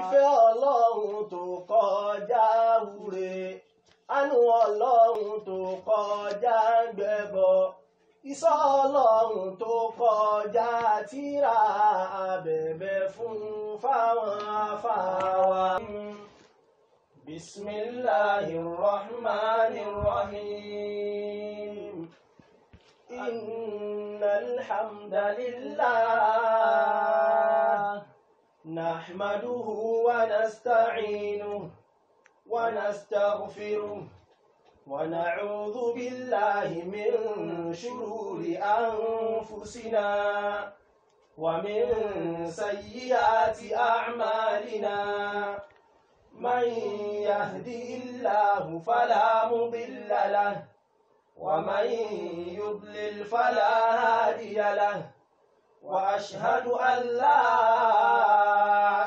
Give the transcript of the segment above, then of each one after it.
ìfẹ́ ọlọ́run tó kọjá wúre àánú ọlọ́run tó kọjá gbẹbọ ìṣọ́ ọlọ́run tó kọjá tírà abẹ̀bẹ̀ fún fáwọn afáwa. bismillahir rahmanir rahim innal hamdalillah. نحمده ونستعينه ونستغفره ونعوذ بالله من شرور أنفسنا ومن سيئات أعمالنا. من يهدي الله فلا مضل له ومن يضلل فلا هادي له وأشهد أن لا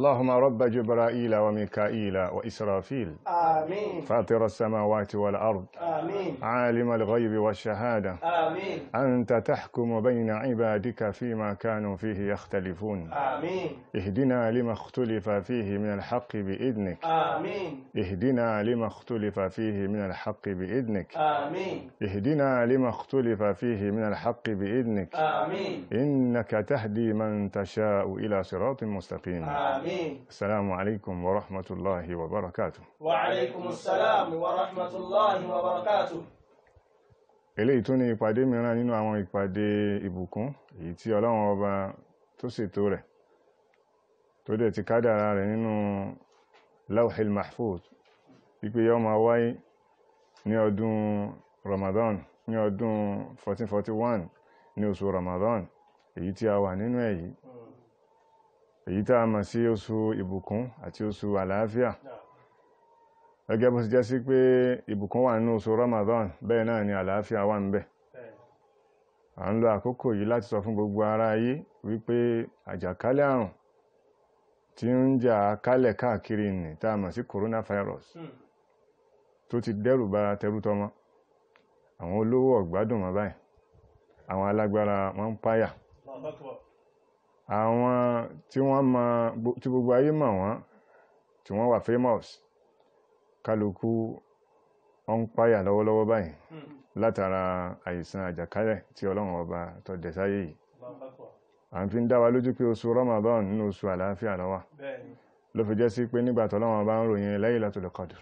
اللهم رب جبرائيل وميكائيل وإسرافيل. آمين. فاطر السماوات والأرض. آمين. عالم الغيب والشهادة. آمين. أنت تحكم بين عبادك فيما كانوا فيه يختلفون. آمين. اهدنا لما اختلف فيه من الحق بإذنك. آمين. اهدنا لما اختلف فيه من الحق بإذنك. آمين. اهدنا لما اختلف فيه من الحق بإذنك. آمين. إنك تهدي من تشاء إلى صراط مستقيم. آمين. السلام عليكم ورحمة الله وبركاته وعليكم السلام ورحمة الله وبركاته eléyìí tún ní ìpàdé mìíràn nínú àwọn ìpàdé ìbùkún èyí tí ọlọ́run ọba tó ṣètò rẹ̀ tó dẹ̀ ti kádàrá rẹ̀ nínú lawhil mahfuz wípé yọ́ máa wáyé ní ọdún ramadan ní ọdún 1441 ní oṣù ramadan èyí tí a wà nínú èyí èyí tá a mọ̀ sí oṣù ìbùkún àti oṣù àlàáfíà. Gẹ́gẹ́ bó ti jẹ́ sí pé ìbùkún wà nínú oṣù Ramadan bẹ́ẹ̀ náà ni àlàáfíà wà ń bẹ à ń lo àkókò yìí láti sọ fún gbogbo ará ayé wípé àjàkálẹ̀ àrùn tí ń jà kálẹ̀ káàkiri nì tá a mọ̀ sí coronavirus tó ti dẹ́rù bà tẹrútọmọ. Àwọn olówó ọ̀gbádùn mọ́ báyìí àwọn alágbára wọn ń páyà àwọn tí wọ́n mọ̀ tí gbogbo ayé mọ̀ wọ́n tí wọ́n wà famous kálukú wọ́n ń páyà lọ́wọ́lọ́wọ́ báyìí látara àìsàn àjàkálẹ̀ tí ọlọ́run ọba tó dẹ̀ sáyé yìí. À ń fi ń dá wa lójú pé oṣù Ramadan nínú oṣù àlàáfíà ló wà. Ló fi jẹ́ sí pé nígbà tọ́lọ́run ọba ń ròyìn Laylatul Qadr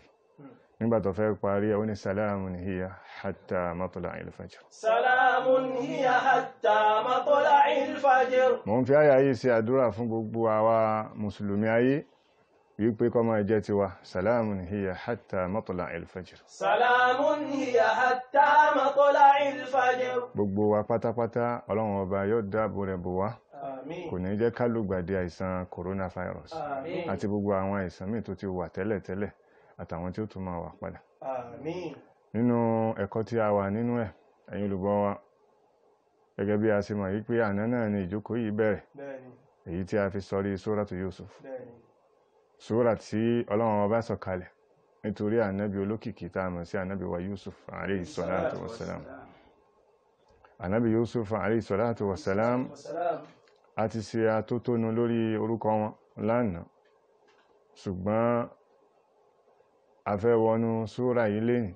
nígbà tó fẹ́ parí ó ní salamun hiya hatta matla'il fajr. salamun hiya hatta matla'il fajr. mo ń fi àyà yìí ṣe àdúrà fún gbogbo àwa mùsùlùmí ayé wípé kó máa jẹ́ tiwa salamun hiya hatta matla'il fajr. salamun hiya hatta matla'il fajr. gbogbo wa pátápátá ọlọ́run ọba yóò dáàbò rẹ̀ bò wá kò ní jẹ́ kálùgbàdì àìsàn coronavirus àti àtàwọn tí ó tún máa wà padà. Àmín. Nínú ẹ̀kọ́ tí a wà nínú ẹ̀, ẹ̀yin olùgbọ́ wa, gẹ́gẹ́ bí a ṣe mọ̀ yí pé àná náà ni ìjókòó yìí bẹ̀rẹ̀. Bẹ́ẹ̀ni. Èyí tí a fi sọrí Sóràtù Yusuf. Bẹ́ẹ̀ni. Sóra tí Ọlọ́run ọba sọ̀kalẹ̀ nítorí ànábì olókìkí tá a mọ̀ sí ànábì wa Yusuf alayhi salatu wassalam. Ànábì Yusuf alayhi salatu wassalam a ti ṣe atótónu lórí orúkọ wọn lánàá. Ṣùgbọ́n a fẹ́ wọnú sóra yìí lẹ́yìn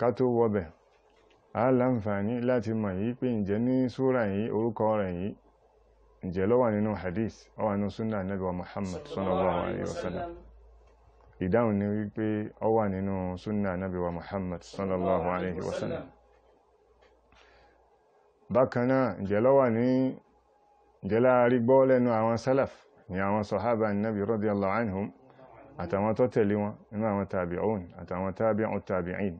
ká tó wọbẹ̀ a láǹfààní láti mọ̀ yí pé ǹjẹ́ ní sóra yìí orúkọ rẹ̀ yìí ǹjẹ́ ló wà nínú hadith ó wà nínú súnà ànábì Muhammad sallallahu alayhi wa ìdáhùn ni wípé ó nínú súnà ànábì Muhammad sallallahu alayhi wa àtàwọn tó tẹ̀lé wọn nínú àwọn tabi'un àtàwọn tabi'u tabi'in.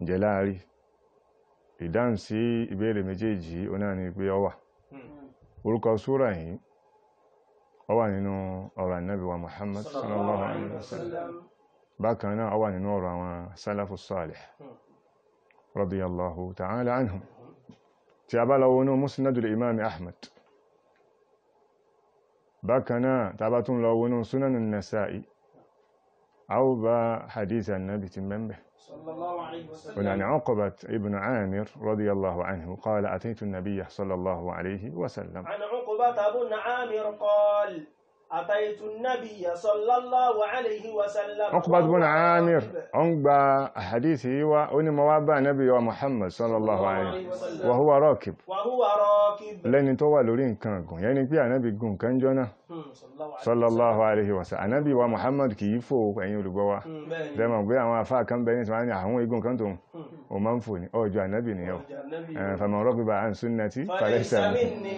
Ǹjẹ́ láàrí ìdáhùn sí ìbéèrè méjèèjì ó náà ni pé ó wà. Orúkọ súra yìí ó wà nínú ọ̀rọ̀ ànábì wa Muhammad sallallahu alaihi wasallam bákan náà ó wà nínú ọ̀rọ̀ àwọn salafu salih radiyallahu ta'ala anhum. Tí a bá lọ wọnú musnadul imam ahmad bákan náà tá bá tún lọ wọnú sunanun nasa'i hadith annabi ti mẹ́mbẹ̀ صلى الله عليه وسلم. عقبة ابن عامر رضي الله عنه قال أتيت النبي صلى الله عليه وسلم. عن عقبة بن عامر قال أتيت النبي صلى الله عليه وسلم. عقبة بن عامر. أنبا حديثه وأن موابع نبي ومحمد صلى الله عليه وسلم. وهو راكب. وهو راكب. tó wà lórí nǹkan gùn yẹni pé ànábì sallallahu alaihi wasallam anabi wa muhammad kìí fò ẹ̀yin olùgbọ́ wa. Hmm, Dẹ́mọ̀ pé àwọn afá kan bẹ ní ìsìnkú àwọn igun kan tó o hmm. máa ń fò ní ọjọ́ anabi nìyẹn faman ragiba an sunnati falaysa minni.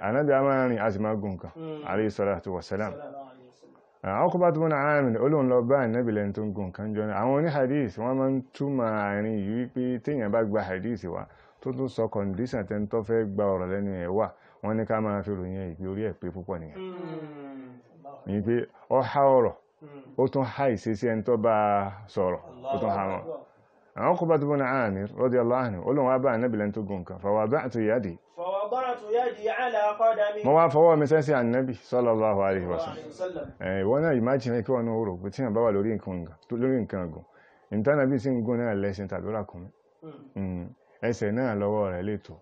anabi a máa rìn a sì máa gùn kan. Hmm. Alayhi salatu wasalam ọkùnbá tó mọ́nà àárín olóhùn lọ bá ìnẹ́bìlẹ̀ tó ń gùn kan jọ náà àwọn oní wọ́n ní ká máa fi ròyìn ìpé orí ẹ̀ púpọ̀ nìyẹn. Ní pé ọ há ọ̀rọ̀ ó tún há ìṣesí ẹni tó bá sọ̀rọ̀ ó tún há wọn. Àwọn kò tó bọ́nà àmì rọ́dí aláhàní olóhun abá ànábìlẹ̀ tó gùn kan fọwọ́ bá àti yádi mọ́ wá fọwọ́ mi sẹ́sí ànábì sallallahu alaihi wasallam wọ́n náà ìmájìnlẹ̀ kí wọ́n náà rò pé tí wọ́n lórí nǹkan gùn ìtànàbí sí gùn náà lẹ́sìn tàbí rákùnrin hmm. ẹsẹ̀ náà lọ́wọ́ rẹ̀ lẹ́tọ̀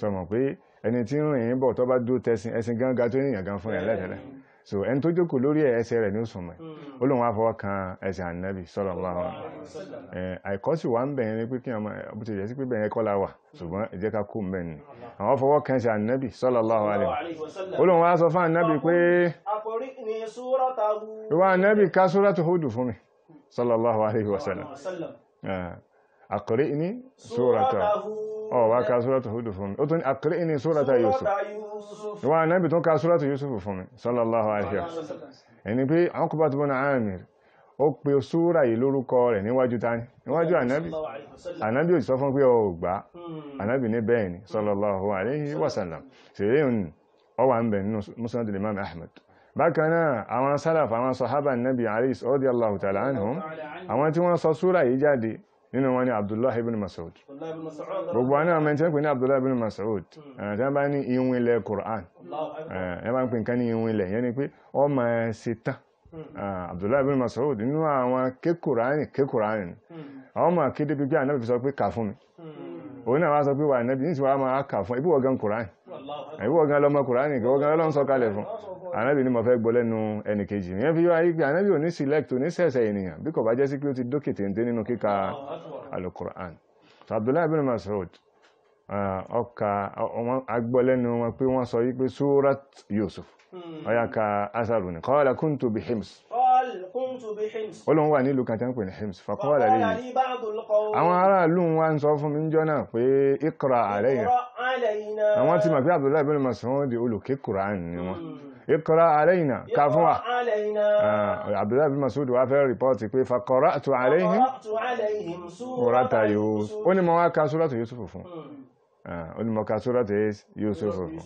sọmọ pé ẹni tí ń rìn bọ̀ tó bá dúró tẹ̀sìn ẹ̀sìn gángan tó yìnyàn gan fún ẹ̀ lẹ́tẹ̀lẹ́. So ẹni tó jókòó lórí ẹsẹ̀ rẹ̀ ní òsùn mẹ́ ó lóun afọwọ́ kan ẹsẹ̀ ànábì sallallahu alaihi wasallam. Àìkọ́sì wà ń bẹ̀yẹn ni pé kí ọmọ bó ti yẹ sí pé bẹ̀yẹn kọ́ la wà. Ṣùgbọ́n ẹ jẹ́ ká kú mbẹ́ ni. Àwọn fọwọ́ kan ẹsẹ̀ ànábì sallallahu alaihi wasallam ó lóun wá sọ fún ànábì pé ìwà ànábì ká suratu Hud fún mi sallallahu alaihi wasallam aqri'ni suratahu ọ̀wà ka súrátù Húdù fún mi. Ó tún àkírí ní súrátà Yusuf. Wọ́n anábì tún ka súrátù Yusuf fún mi sallallahu alaihi wasallam ẹni pé àwọn kọba tó bọ́nà Amir ó pe súrà yìí lórúkọ rẹ̀ níwájú tani níwájú anábì anábì ò sọ fún pé ó gbà anábì ní bẹ́ẹ̀ ni sallallahu alaihi wasallam sèyí ọwà ń bẹ̀ nínú Musnad al-Imam Ahmad. Bákanáà àwọn sálàfà àwọn sọ̀hábà nábì àríṣ radiyallahu ta'ala anhum. àwọn tí wọ́n sọ súrà yìí jáde nínú wọn ni abdullahi ibn masoud gbogbo àwọn ọmọ ẹ̀tẹ́ ń pè ní abdullahi ibn masoud ẹ̀tẹ́ bá ní ihun ilẹ̀ Qur'an. Ẹ̀tẹ́ bá ń pè nǹkan ní ihun ilẹ̀ yẹn ni pé ọmọ ẹ̀sẹ̀ tán. Abdullahi ibn masoud nínú àwọn kékùránì kékùránì ọmọ akéde bíbí ànábì fi sọ pé kà fún mi. Òun náà wá sọ pé wà ànábì ní ti wá kà fún ibú ọgán Qur'an? Ibú ọgán lọmọ Qur'an ànábì ni mo fẹ́ gbọ́ lẹ́nu ẹnì kejì ìyẹn fi wáyé pé ànábì ò ní select ò ní sẹ̀sẹ̀ ènìyàn. Bí kò bá jẹ́ sí pé ó ti dókè téńté nínú kíka alukur'an Abdullahi bin Mas'ud ọkà agbọ́ lẹ́nu wọn pé wọ́n sọ wípé surat Yusuf. Ọya ka asaru ni. Qala kuntu bi Hims. Olóhun wà nílùú kan tí wọ́n pè ní Hims. Faqala lè yìí àwọn aráàlú wa ń sọ fún mi jọ pé ikra alayna. Àwọn ti mọ̀ pé Abdullahi bin Mas'ud olùké Kùránì ni wọ́n ìkọ́ra àlẹ́yìnà ká fún wa. Ah, Abdullahi bin Mas'ud wá fẹ́ rìpọ́tì pé fakọ́rá àtò àlẹ́yìn surata Yusuf. Ó ní mọ́ wá ka surata Yusuf fún. Ah, ó ní mọ́ ka surata Yusuf fún.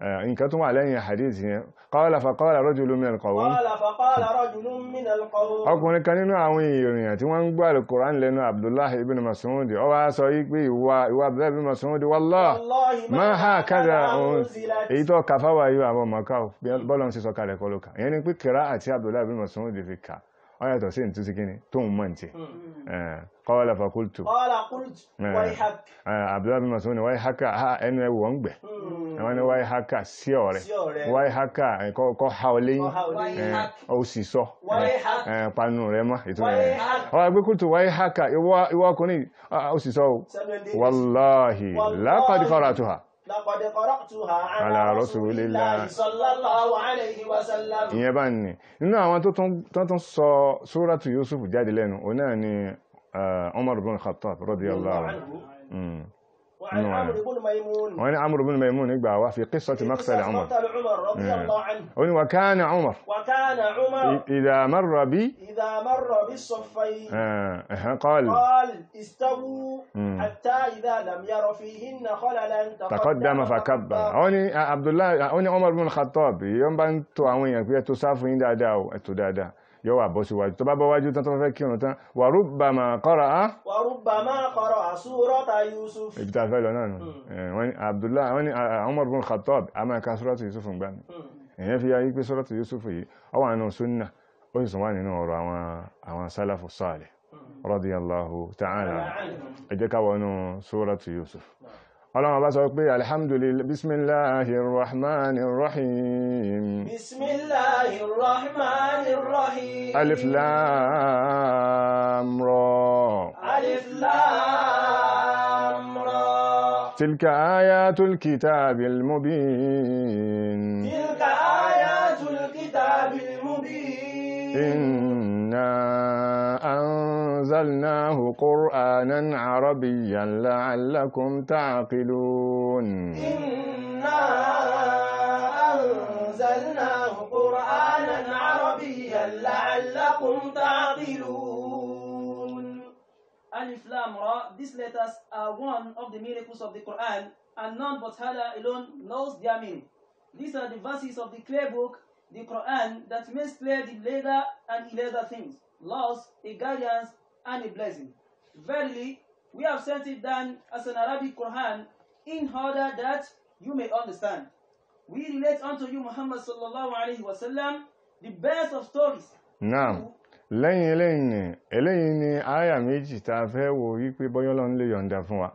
Ah, nǹkan tó wà lẹ́yìn hadith yẹn qala faqala rajulun min al-qawm قال فقال رجل من القوم ọkùnrin kan nínú àwọn èèyàn tí wọ́n ń gbọ́ al-Qur'an lẹ́nu Abdullahi ibn Mas'ud ó wá sọ yí pé ìwà ìwà Abdullahi ibn Mas'ud wallah والله ma hakadha أنزلت èyí tó kà fáwà yóò àwọn ọmọ ká bọ́lọ̀ ń ṣe sọ kalẹ̀ kọ́ ló kà ìyẹn ni pé kìrá àti Abdullahi ibn Mas'ud fi kà ọ̀yàtọ̀ sí ìtúsí kí ni tó ń mọ̀ntì hmm. eh, qala faqultu eh, eh, abdullahi bin Mas'ud ni wáyé haka ha ẹnu ẹwù wọn gbẹ. Àwọn ni wáyé haka sí ọ̀rẹ́. Wáyé haka kọ́ ha ọ lẹ́yìn. Ó sì sọ. Panu rẹ mọ́ ìtumọ̀ rẹ ọ̀rọ̀ pé kúltù wáyé haka ìwọ ọkùnrin ah, ó sì sọ wallahi laqad qara'tuha لقد قرأتها على على رسول رسول الله. الله صلى الله عليه وسلم ìyẹn bá ní nínú àwọn tó tún- tó tún sọ sóràtù Yusuf jáde lẹ́nu o náà ni uh, Umar bin Khattab radiyallahu anhu عنه Mm. وعن نعم. عمرو بن ميمون. وعن عمرو بن ميمون يقبع في قصة مقتل عمر. مقتل عمر رضي نعم. الله عنه. وكان عمر. وكان عمر. إذا مر بي إذا مر بالصفين. آه. قال. قال استووا حتى إذا لم ير فيهن خللا تقدم فكبر. هوني آه، عبد الله هوني عمر بن الخطاب. يوم بنتو àwọn èèyàn pé ẹ tó sáfù yóò wà bọ́ síwájú. Tó bá bọ́ wájú tán tó fẹ́ kírun tán wà rúbà máa kọ́ra á. wà rúbà máa kọ́ra àsúrọ́ta yusuf. ibi tá a fẹ́ lọ náà nù. Hmm. Eh, wọ́n ní abdullahi wọ́n ní ah, ah, umar bin khattab a máa ka sọ́rọ́tù yusuf gbà mí. Hmm. Èèyàn fi yáyí pé sọ́rọ́tù yusuf yìí ọ wà nínú sunna ó sì sùn wà nínú ọ̀rọ̀ àwọn sálàfù salih hmm. radiyallahu ta'ala. Ẹ jẹ́ ká wọnú yusuf. ọlọ́run bá sọ pé alhamdulillah bismillahir rahmanir rahim بسم الله الرحمن الرحيم alif lam ra ألف لام را tilka ayatul kitabil mubin تلك آيات الكتاب المبين إنا أنزلناه قرآنا عربيا لعلكم تعقلون إنا أنزلناه قرآنا عربيا لعلكم تعقلون Alif Lam Ra, these letters are one of the miracles of the Quran, and none but Allah alone knows their meaning. These are the verses of the clear book, the Quran, that makes clear the legal and illegal things, laws, a guidance, and a blessing. Verily, we have sent it down as an Arabic Quran in order that you may understand. We relate unto you, Muhammad sallallahu alaihi wasallam, the best of stories. Naam lẹ́yìn eléyìí ni eléyìí ni àyà méjì tá a fẹ́ wo wípé bọ́yọ́lọ́ ń lè yọ̀ǹda fún wa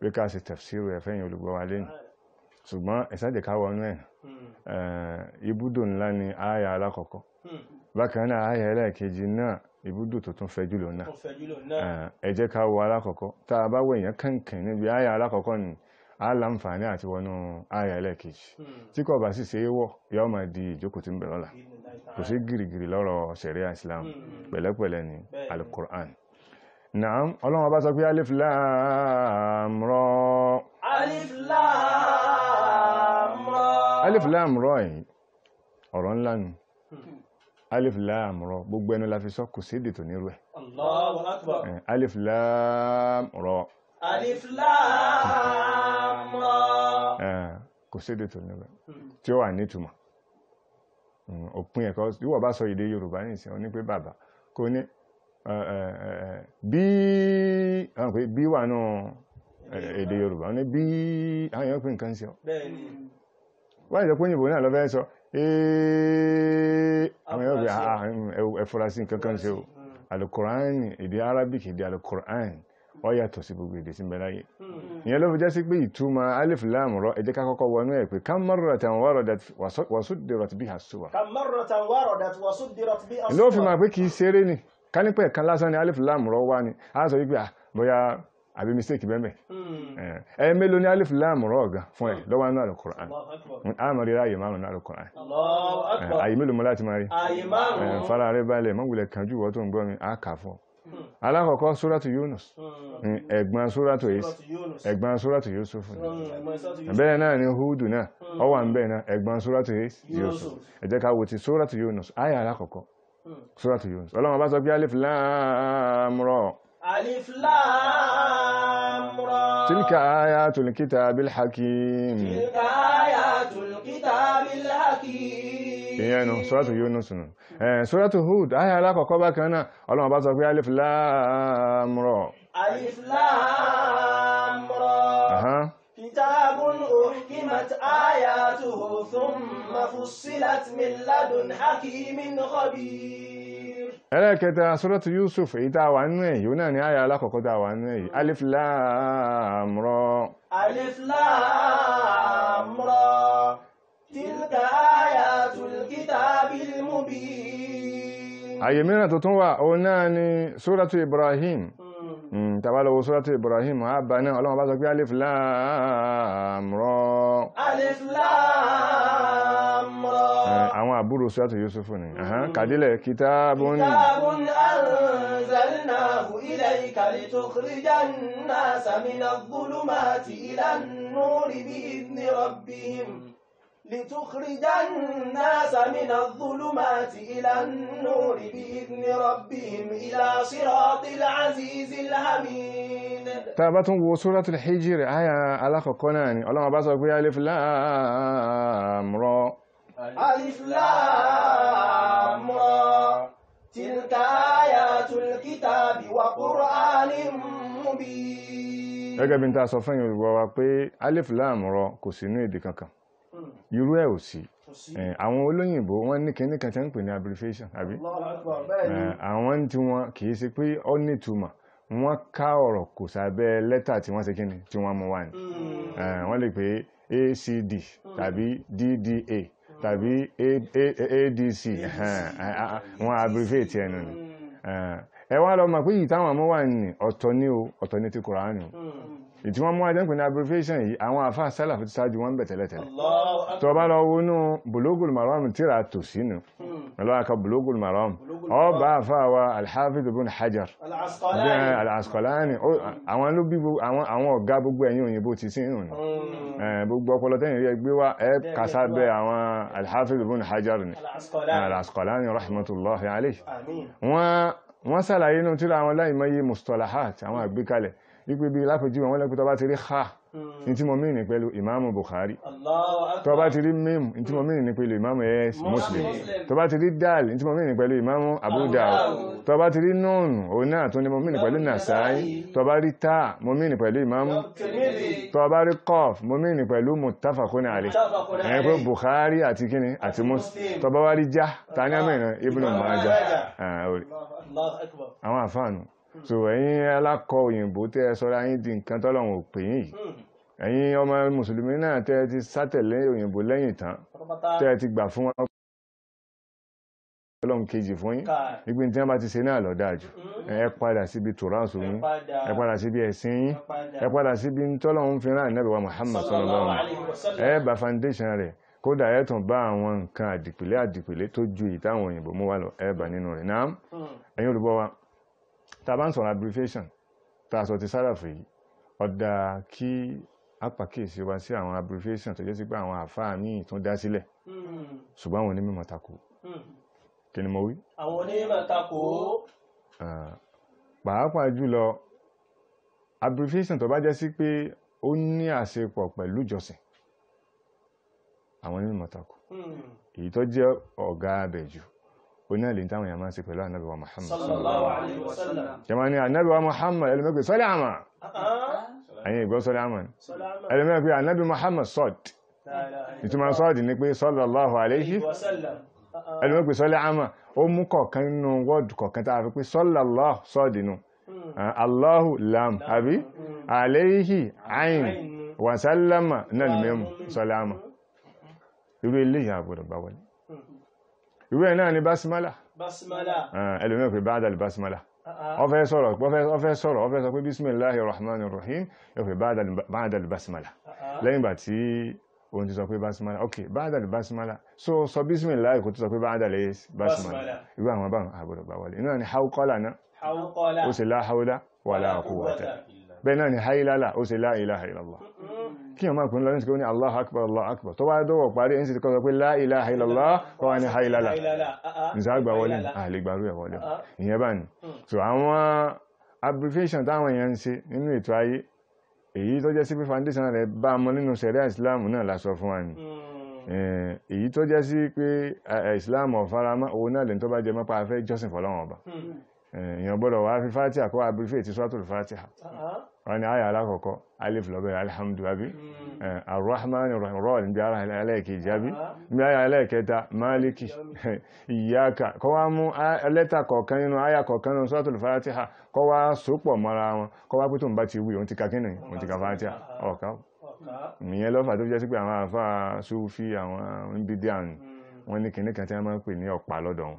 pé ká ṣe tafsiru ẹ̀ fẹ́yìn olùgbọ́ wa lẹ́yìn ṣùgbọ́n ẹ̀sájẹ̀ ká wọnú ẹ̀ Eh, ibùdó ńlá ni àyà alákọ̀ọ́kọ́ bákan náà àyà ẹlẹ́ẹ̀kejì náà ibùdó tó tún fẹ́ jùlọ náà. Ẹ jẹ́ ká wo alákọ̀ọ́kọ́. Tá a bá wọ èèyàn kànkàn níbi àyà alákọ̀ọ́kọ́ ni a láǹfààní àti wọnú àyà ẹlẹ́ẹ̀kejì. Hmm. Tí kò bá sì ṣe é wọ̀ yóò máa di ìjókòó tí ń bẹ lọ́la. Kò sí gìrìgìrì lọ́rọ̀ sẹ̀ríà Islam. Hmm. Pẹ̀lẹ́pẹ̀lẹ́ ni alukur'an naam ọlọ́run bá sọ pé alif lam ra. Alif lam ra. Alif lam ra yìí ọ̀rọ̀ ńlá ni alif lam ra gbogbo ẹnu la fi sọ kò sídìí tó nírú ẹ̀. Allahu akbar. Alif lam ra alif lam ra kò sídìí tó nírú ẹ̀. Tí ó wà nítumọ̀ òpin ẹ̀kọ́ ìwọ̀ bá Baba. èdè Yorùbá ní ìsìn oní pé bàbá bi, ní bí àwọn pé bí wà náà èdè Yorùbá. Ní bí àwọn èèyàn pè nǹkan sí ọ. Wáyé ìjọpọ̀ òyìnbó náà lọ fẹ́ sọ àwọn yóò bí ẹfúrasí kankan ṣe o. Alukurani èdè arabic èdè alukurani ó yàtọ̀ sí gbogbo èdè sí mbẹ láyé. Hmm. Ìyẹn ló fi já sí pé ìtumọ̀ alif lam rọ ẹ jẹ́ ká kọ́kọ́ wọnú ẹ̀ pé kam marratan waradat wasuddirat biha suwar. kam marratan waradat wasuddirat biha suwar. ló fi máa pé kì í ṣeré ni. Ká alif lam rọ wá ni. A sọ wípé ah, àbí mistake bẹ́ẹ̀ ẹ mélòó ní alif lam rọ fún ẹ? Lọ́wọ́ nínú alukur'an àmọ́ rí ráyè márùn-ún alukur'an àyè mélòó mọ́ láti máa fara rẹ balẹ̀ mọ́gbìlẹ̀ kanjú wọ́n tó ń gbọ́ mi á alákọ̀ọ́kọ́ sóràtù hmm, Yunus. Ẹ̀gbọ́n sóràtù Isa ẹ̀gbọ́n ẹ̀gbọ́n sóràtù Yusuf. Ẹ Alif Lam Ra. tilka ayatul kitabil hakim Tilka ayatul kitabil hakim. ìyẹn nu súrátù Yunus nù ẹ̀ súrátù Hud ayà alákọ̀ọ́kọ́ bákan náà ọlọ́run bá sọ pé alif lam ra Alif Lam Ra. كتاب أحكمت آياته ثم فصلت من لدن حكيم خبير ẹlẹ́ẹ̀kẹta suratu yusuf èyí tá a wà nínú èyí náà ni àyà alákọ̀ọ́kọ́ tá a wà nínú èyí alif lam ra. Alif lam ra. Tilka ayatul kitabil mubin. Àyè mìíràn tó tún wà òun náà ni suratu ibrahim. Hmm. Hmm, Tàbálọ́wọ́ suratu ibrahim àbá náà ọlọ́run bá sọ pé alif lam àwọn àbúrò sọ́rọ̀tù Yusuf ni Aha, kàdílẹ̀ kitabun كتاب أنزلناه إليك لتخرج الناس من الظلمات إلى النور بإذن ربهم لتخرج الناس من الظلمات إلى النور بإذن ربهم إلى صراط العزيز الحميد tàbá tún wo sọ́rọ̀tù Hijr àyà alákọ̀ọ́kọ́ náà ni ọlọ́run bá sọ pé alif lam ra ألف لام را تلك آيات الكتاب وقرآن مبين gẹ́gẹ́ bí n ta sọ fún Yorùbá wa pé alif lam ra kò sí inú èdè kankan irú ẹ̀ ò sí Eh, àwọn olóyìnbó wọ́n ní kíní kan tí wọ́n ń pè ní abbreviation àbí الله أكبر بẹ́ẹ̀ni Eh, àwọn tí wọ́n kìí ṣe pé ó nítumọ̀ wọ́n ká ọ̀rọ̀ kò sábẹ́ lẹ́tà tí wọ́n ṣe kíni tí wọ́n mú wá ní Eh, wọ́n lè pè acd tàbí dda tàbí A- A- adc wọ́n abbreviate ẹnu ni. Eh, ẹ wá lọ mọ̀ pé yìí táwọn mú wá ní ọ̀tọ̀ ní o ọ̀tọ̀ ní ti Kùránì o ìtí wọ́n mú ajẹ́ ń pè ní abbreviation yìí àwọn àfá sálàfí ti sáájú wọ́n ń bẹ̀ tẹ́lẹ̀tẹ́lẹ̀. Tó bá lọ wọnú bulugul maram tíra tò sínú lọ́wọ́ka bulugul maram. Ọba àfá wa alhafiz ibn hajar. Al-asqalani. Àwọn ló bí àwọn ọ̀gá gbogbo ẹ̀yìn òyìnbó ti sí ìrùn gbogbo ọpọlọ tẹ́yìn rí ẹgbẹ́ wípé bí lápẹjú wọn lẹ́pẹ́ tó bá ti rí ha in tí mo mí ní pẹ̀lú ìmáàmù Bukhari. Tó bá ti rí mim in tí mo mí ní pẹ̀lú ìmáàmù es eh, Muslim. Tó bá ti rí dal in tí mo mí ní pẹ̀lú ìmáàmù Abu Dawud. Tó bá ti rí nọ́ọ̀nù òun náà tó ní mo mí ní pẹ̀lú Nasai. Tó bá rí ta mo mí ní pẹ̀lú ìmáàmù tó bá rí kof mo mí pẹ̀lú muttafaqun alayh ẹ̀yẹn pé Bukhari àti kíni àti Muslim. Tó bá wá rí já so ẹ̀yin alákọ̀ òyìnbó tẹ́ ẹ sọ́ra yín di nǹkan tọ́lọ́run ò pè yín yìí. Hmm. Ẹ̀yin ọmọ mùsùlùmí náà tẹ́ ẹ ti sátẹ̀lé òyìnbó lẹ́yìn tán tẹ́ ẹ ti gbà fún wọn ọlọ́run kejì fún yín. Ibi tí wọ́n bá ti ṣe náà lọ dáa jù. Hmm. Ẹ padà síbi tòránṣù yín. Ẹ padà. Síbi ẹ̀sìn yín. Ẹ padà. Síbi tọ́lọ́run fi rán ànábì Muhammad sallallahu alaihi wasallam. Ẹ bá foundation rẹ̀. Kódà ẹ tún bá àwọn nǹkan àdìpìlẹ̀ àdìpìlẹ̀ tó ju ìtàwọn òyìnbó mú wa lọ. Ẹ bá nínú rẹ̀. Náà hmm. ẹ̀yin olùbọ́ wa tá a sọ̀rọ̀ abbreviation tá a sọ ti sáràfù yìí ọ̀dà kí a pàkíyèsí wa sí àwọn abbreviation tó jẹ́ sí pé àwọn àfáà míì tún dá sílẹ̀. Hmm. Ṣùgbọ́n àwọn onímọ̀ takò. Hmm. Kí ni mo wí. àwọn onímọ̀ takò. pàápàá jùlọ abbreviation tó bá jẹ́ sí pé ó ní àṣepọ̀ pẹ̀lú ìjọsìn àwọn onímọ̀ takò. Hmm. Èyí tó jẹ́ ọ̀gá abẹ̀jù ó náà lè táwọn èèyàn máa ń ṣe pẹ̀lú ànábì wa Muhammad. Sallallahu alaihi wasallam jẹ́mọ́ ní ànábì wa Muhammad ẹlẹ́mẹ́gbẹ̀ sọ́lẹ̀ àmà Ah, ẹ̀yìn ìgbọ́ sọ́lẹ̀ àmà ni ẹlẹ́mẹ́gbẹ̀ ànábì Muhammad sọ́d. Ìtumọ̀ sọ́ọ̀dì ni pé sallallahu. Ah, ẹlẹ́mẹ́gbẹ̀ sọ́lẹ̀ àmà ó mú kọ̀ọ̀kan nínú wọ́ọ̀dù kọ̀ọ̀kan tá a fi pé sallallahu sọ́ọ̀dì nù mm. Ah, Allahu lam àbí? Alayhi ayin Ayn. wa sallama náà ni mẹ́mù sọ́lẹ̀ àmà irú eléyìí àbúrò bá wọlé Irú ẹ̀ náà ni al-basmala. Ah, ah. ó fẹ́ sọ̀rọ̀ ó fẹ́- ó fẹ́ sọ̀rọ̀ ó fẹ́ sọ pé bismillahir rahmanir rahim ba'da al-basmala. Ah, ah. lẹ́yìn ìgbà tí òun ti sọ pé basmala ok ba'dal basmala so sọ bismillah kò tó sọ pé ba'dal basmala Basmala. irú àwọn báwọn àbúrò bá wọlé. Inú ni hawqala náà. Ó sì la hawla wala quwwata bẹ́ẹ̀ náà ni haylala ó sì la ilaha illallah kí ọmọ ìpín lọ ní ṣe ní Allahu akbar Allahu akbar. Tó bá dọ́wọ̀ parí ẹni sì ti kọ́ sọ pé la ilaha illallah kọ́ wá ní haylala ìsáàgbà wọlé? Àlegbàrú ẹ̀ wọlé. Ìyẹn bá ní. So àwọn abbreviation táwọn èèyàn ń ṣe nínú ètò ayé èyí tó jẹ́ sí pé foundation rẹ̀ bá mọ́ nínú sẹ̀ríà Islam náà lásọ fún wa ni. Eh, èyí tó jẹ́ sí pé eh, Islam ọ̀farama òun náà lè tó bá jẹ mọ́pa afẹ́ jọ́sìn fọ́lọ́wọ́n ọba. Eh, èèyàn gbọ́dọ̀ wá fi fatiha kọ́ abbreviate suratul fatiha. Wọ́n ní àyà alákọ̀ọ́kọ́ alif lọ́bẹ̀ alhamdu abi arrahman rahim rọ́ọ̀lì níbi ara ẹlẹ́ẹ̀kejì abi níbi àyà ẹlẹ́ẹ̀kẹta maliki. Iyaka. Kọ́ wá mú lẹ́tà kọ̀ọ̀kan nínú àyà kọ̀ọ̀kan nínú suratul fatiha. Kọ́ wá sopọ̀ mọ́ra wọn. Kọ́ wá pé tó ń bá ti wí òun ti ka kínú òun ti ka fatiha. Ọ̀ká ìyẹn lọ́fà tó fi jẹ́ sí pé àwọn àfá súfí àwọn bídíàn wọ́n ní kìnní kan tí wọ́n máa ń pè ní ọ̀pá lọ́dọ̀ wọn.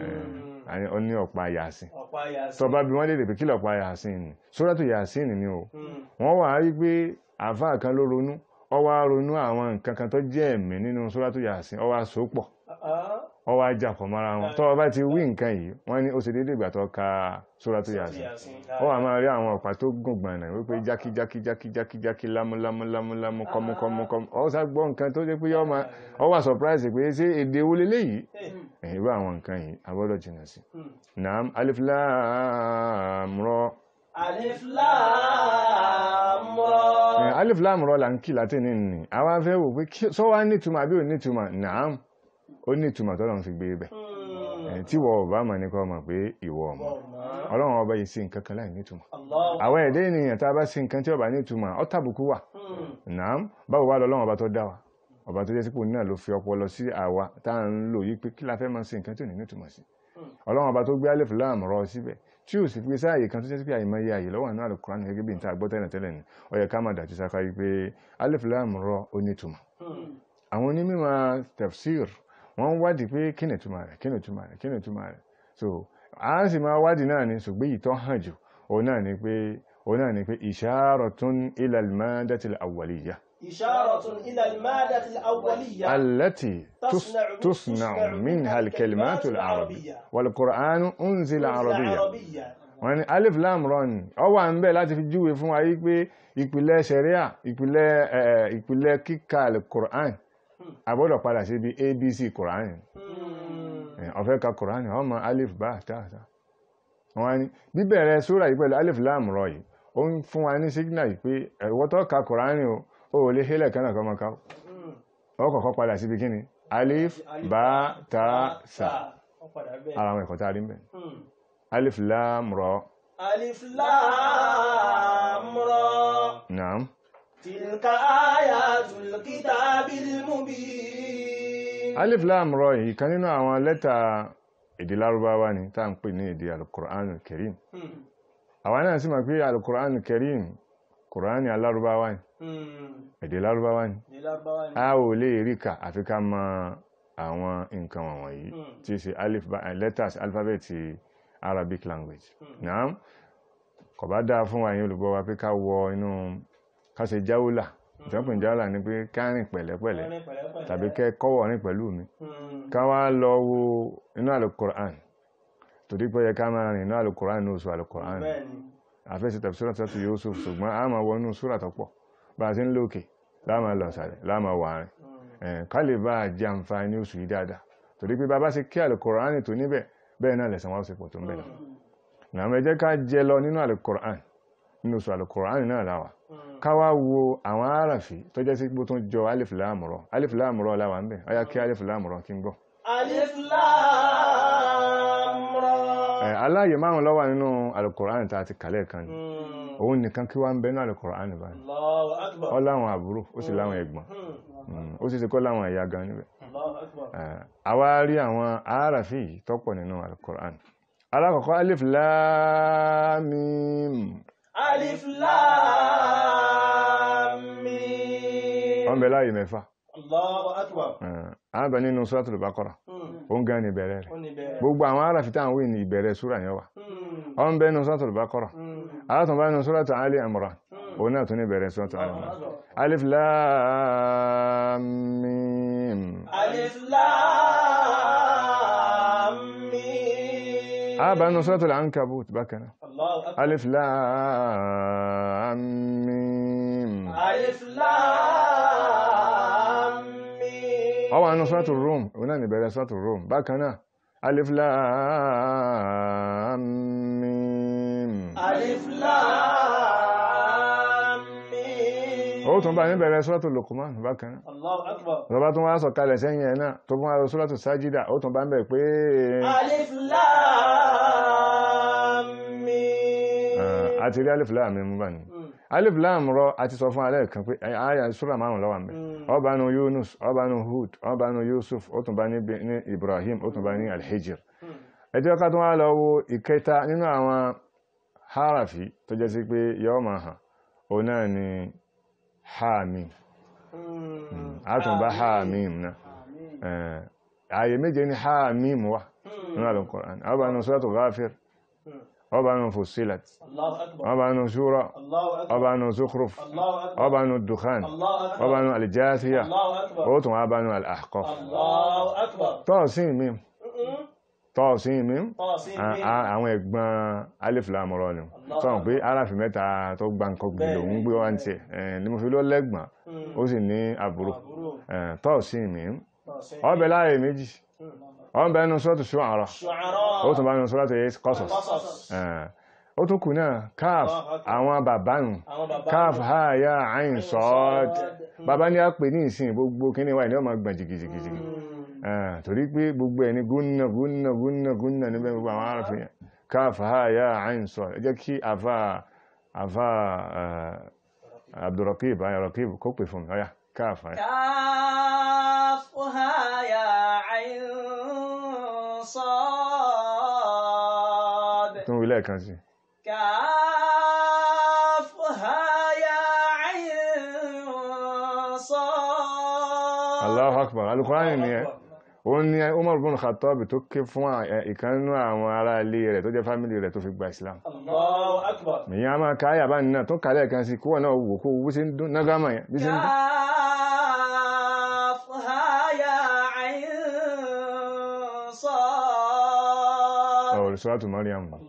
Eh, ó ní ọ̀pá sí. tó bá bí wọ́n lè pé kí lọ̀pá yàsìn ni? Sóràtù yàsìn ni o. Wọ́n wà á rí pé àfá kan ló ronú. Ó wá ronú àwọn nǹkan kan tó jẹ́ ẹ̀mí nínú sóràtù yàsìn ó wá ó wá jàpọ̀ mọ́ra wọn. Tó bá ti wí nǹkan yìí wọ́n ní ó ṣe déédéé ìgbà tó ka sóràtù yàsìn ó wà máa rí àwọn ọ̀pá tó gùn gbọ̀nà wípé jákí jákí jákí jákí jákí lámú lámú lámú lámú kọ́mú kọ́mú kọ́mú. Ọ sá gbọ́ nǹkan tó jẹ́ pé máa ọ wà surprise pé ṣé èdè wo leléyìí? Ẹ̀yìn irú àwọn nǹkan yìí a gbọ́dọ̀ jìnnà sí. Naam alif lam ra. Alif Lam Ra. Alif lam ra là ń kí láti ní ní àwọn afẹ́ wò pé sọ wá nítumọ̀ àbí ò nítumọ̀ naam ó nítumọ̀ tọ́lọ́run fi gbé bẹ̀. Eh, tí wọ́n ọba mọ̀ ní kọ́ mọ̀ pé ìwọ ọmọ ọlọ́run ọba yìí sí nǹkan kan láì nítumọ̀ àwọn ẹ̀dẹ́ ènìyàn tá a bá sí nǹkan tí ọba nítumọ̀ ó tàbùkù wà. Naam báwo wá lọ́lọ́run ọba tó dá wa? Ọba tó jẹ́ sípò náà ló fi ọpọlọ sí àwa tá à ń lò yí pé kí la fẹ́ máa ṣe nǹkan tí ò ní nítumọ̀ sí. Ọlọ́run ọba tó gbé alif lam rọ síbẹ̀ tí ò sì fi sáàyè kan tó jẹ́ sí pé àìmọye àyè lọ́wọ́ àánú àlùkùránì gẹ́gẹ́ bí n ta gbọ́ tẹ́lẹ̀ tẹ́lẹ̀ ni. Ó yẹ ká máa dàtí sáká yí pé alif lam rọ ó nítumọ̀ àwọn onímọ̀ tafsir wọ́n ń wádìí pé kí ni ìtumọ̀ rẹ̀ kí ni ìtumọ̀ rẹ̀ kí ni ìtumọ̀ rẹ̀ so a sì máa wádìí náà ni ṣùgbọ́n èyí tó hàn jù òun náà ni pé òun náà ni pé isharatun ila al-madati al-awwaliyya إشارة إلى المادة الأولية التي تص- تصنع منها الكلمات العربية والقرآن أنزل عربيا عربية wọ́n ní alif lam ra ni ọ wà ń bẹ̀ láti fi júwe fún wa yí pé ìpìlẹ̀ ṣẹ̀ríà ìpìlẹ̀ ẹ̀, ìpìlẹ̀ kíkà al-Qur'an agbọ́dọ̀ padà sí bí abc kòránì ọ̀fẹ́ ka kòránì ọmọ alif bá tààtà wọ́n ni bíbẹ̀rẹ̀ súra yìí pẹ̀lú alif lam rọ yìí ó ń fún wa ní sígínà yìí pé ẹ̀wọ́ tó ka kòránì o ó lè hélẹ̀ kánà kọ́ padà sí bí kíni? Alif bá tààtà ara àwọn ẹ̀kọ́ tá a rí alif lam rọ alif lam تلك آيات الكتاب المبين alif lam ra yìí kan nínú àwọn lẹ́tà èdè lárúbáwá ni tá à ń pè ní èdè alukur'an kerim àwa náà sì mọ̀ pé alukur'an kerim kur'an alárúbáwá ni èdè lárúbáwá ni a ò lè rí kà àfi ká mọ àwọn nǹkan wọ̀nyí tí í ṣe alif ba- eh, letters alphabet arabic language naam kò bá dáa fún wa yín olùgbọ́ wa pé ká wọ inú ká ṣe jáwúlà ìjọpìn jáwúlà ni pé ká rìn pẹ̀lẹ́pẹ̀lẹ́ tàbí kẹ́ kọ́wọ̀ rìn pẹ̀lú mi. Ká wá lọ wo inú alukur'an torí pé yẹ ká máa rìn inú alukur'an ní oṣù alukur'an àfẹ́sí tafsírà tó Yusuf ṣùgbọ́n a máa wọnú súrà tó pọ̀. Bá a ti ń lókè láàmà lọ sàlẹ̀ láàmà wà rìn. Eh, ká lè bá a jẹ àǹfààní oṣù yìí dáadáa. Torí pé bàbá ṣe kí alukur'an tó níbẹ̀ bẹ́ẹ̀ náà lẹ̀sán wá sí pọ̀ tó ń bẹ̀ ká jẹ lọ nínú nínú oṣù náà káwá wo àwọn àràfí tó jẹ́ sí gbó tó jọ alif lam ra. Alif lam ra láwà ń bẹ̀. Ọyá kí alif lam ra kí ń gbọ́. Alif lam ra. Aláyè márùn ló nínú alukoran tá a ti kàlẹ̀ kan ni hmm. òun nìkan kí wá ń bẹ ní alukoran báyìí. Ó láwọn àbúrò ó sì láwọn hmm. ẹ̀gbọ́n. Hmm. Ó sì ti kọ́ láwọn ẹ̀yà gan níbẹ̀. Àwa rí àwọn àràfí yìí tọ́pọ̀ nínú alukoran alif lam mim. wọ́n bẹ láàyè mẹ́fà. Allahu akbar. àwọn bẹ nínú suratul Baqara hmm. ó ń gan ní ìbẹ̀rẹ̀ rẹ̀ gbogbo àwọn aráfi táwọn wí ní ìbẹ̀rẹ̀ súra yẹn wà hmm. ó ń bẹ nínú suratul Baqara alátùn hmm. bá nínú suratul Ali Imran òun náà tún ní ìbẹ̀rẹ̀ suratul alif lam mim. alif lam. Mim àbánu sọ́tọ̀ ankabut bákan náà alif lam mim. Alif lam mim. Ọwọ́ àánú sọ́tọ̀ rom òun náà ní bẹ̀rẹ̀ sọ́tọ̀ rom bákan náà alif lam mim. Alif lam mim. Ó tún bá ní bẹ̀rẹ̀ sọ́tọ̀ luqman bákan náà Allahu akbar. Lọ́bá tún wá sọ̀kalẹ̀ sẹ́yìn ẹ̀ náà tó fún wa sọ́tọ̀ sájídà ó tún bá ń bẹ̀ pé alif lam àti rí alif lam mim bá ní Mm. alif lam rọ àti sọ fún alẹ́ kan pé àyà sura márùn lọ́wọ́ mẹ́ ọba nu yunus ọba nu hud ọba nu yusuf ó tún bá ní ibrahim ó tún bá ní alhijir Mm. ẹ jẹ́ ká tún wá lọ wo ìkẹta nínú àwọn harafi tó jẹ́ sí pé yọ́ máa hàn. Òun náà ni haami àtúnbá haamim náà. Ààyè méje ní haamim wà nínú al-Qur'an. Ọba nu suratul ghafir. Ọba Allahu akbar. Ọba Allahu akbar. Ọba Allahu akbar. Ọba nu dukhan. Ọba Allahu akbar. Ó tún al-ahqaf. Allahu akbar. Tọ́ọ̀sìn Mm-mm. tọ́ọ̀sìn a- àwọn ẹ̀gbọ́n alif lam ra ni. Sọ̀rọ̀ pé aráàfin mẹ́ta tó gba nǹkan gbé lòun gbé wá ń tiẹ̀. Ni mo fi ló lẹ́gbọ̀n. Mm. ó sì ní àbúrò. Tọ́ọ̀sìn Tọ́ọ̀sìn ọbẹ̀ láàyè méjì wọ́n bẹ̀rẹ̀ nù sọ́tù ṣùgbọ́n ó tún bá nù sọ́tù Qasas ó tún kù náà káàf àwọn bàbá nù káàf ha ya ayin sọ́ọ̀d bàbá ní a pè ní ìsìn gbogbo kíní wáyé ní ọmọ gbọ̀n jìgìjìgìjì torí pé gbogbo ẹni gúnnà gúnnà gúnnà gúnnà níbẹ̀ gbogbo àwọn aráfin káàf ha ya ayin sọ́ọ̀d ẹ jẹ́ kí àfà صاد tún wí lẹ́ẹ̀kan sí كافها يا عين صاد Allahu Akbar alukurani ni ẹ ó ní Umar bin Khattab tó ké fún ìkanú àwọn ará ilé rẹ̀ tó jẹ́ fámílì rẹ̀ tó fi gba Islam Allahu akbar. ìyá máa káyà bá nínú tó kàlẹ̀ kan sí kúwọ̀ náà wò kó bó ṣe ń dún nágámà yẹn bí ṣe ń dún ọ̀rọ̀ sọ́rọ̀tù Maryam akbar.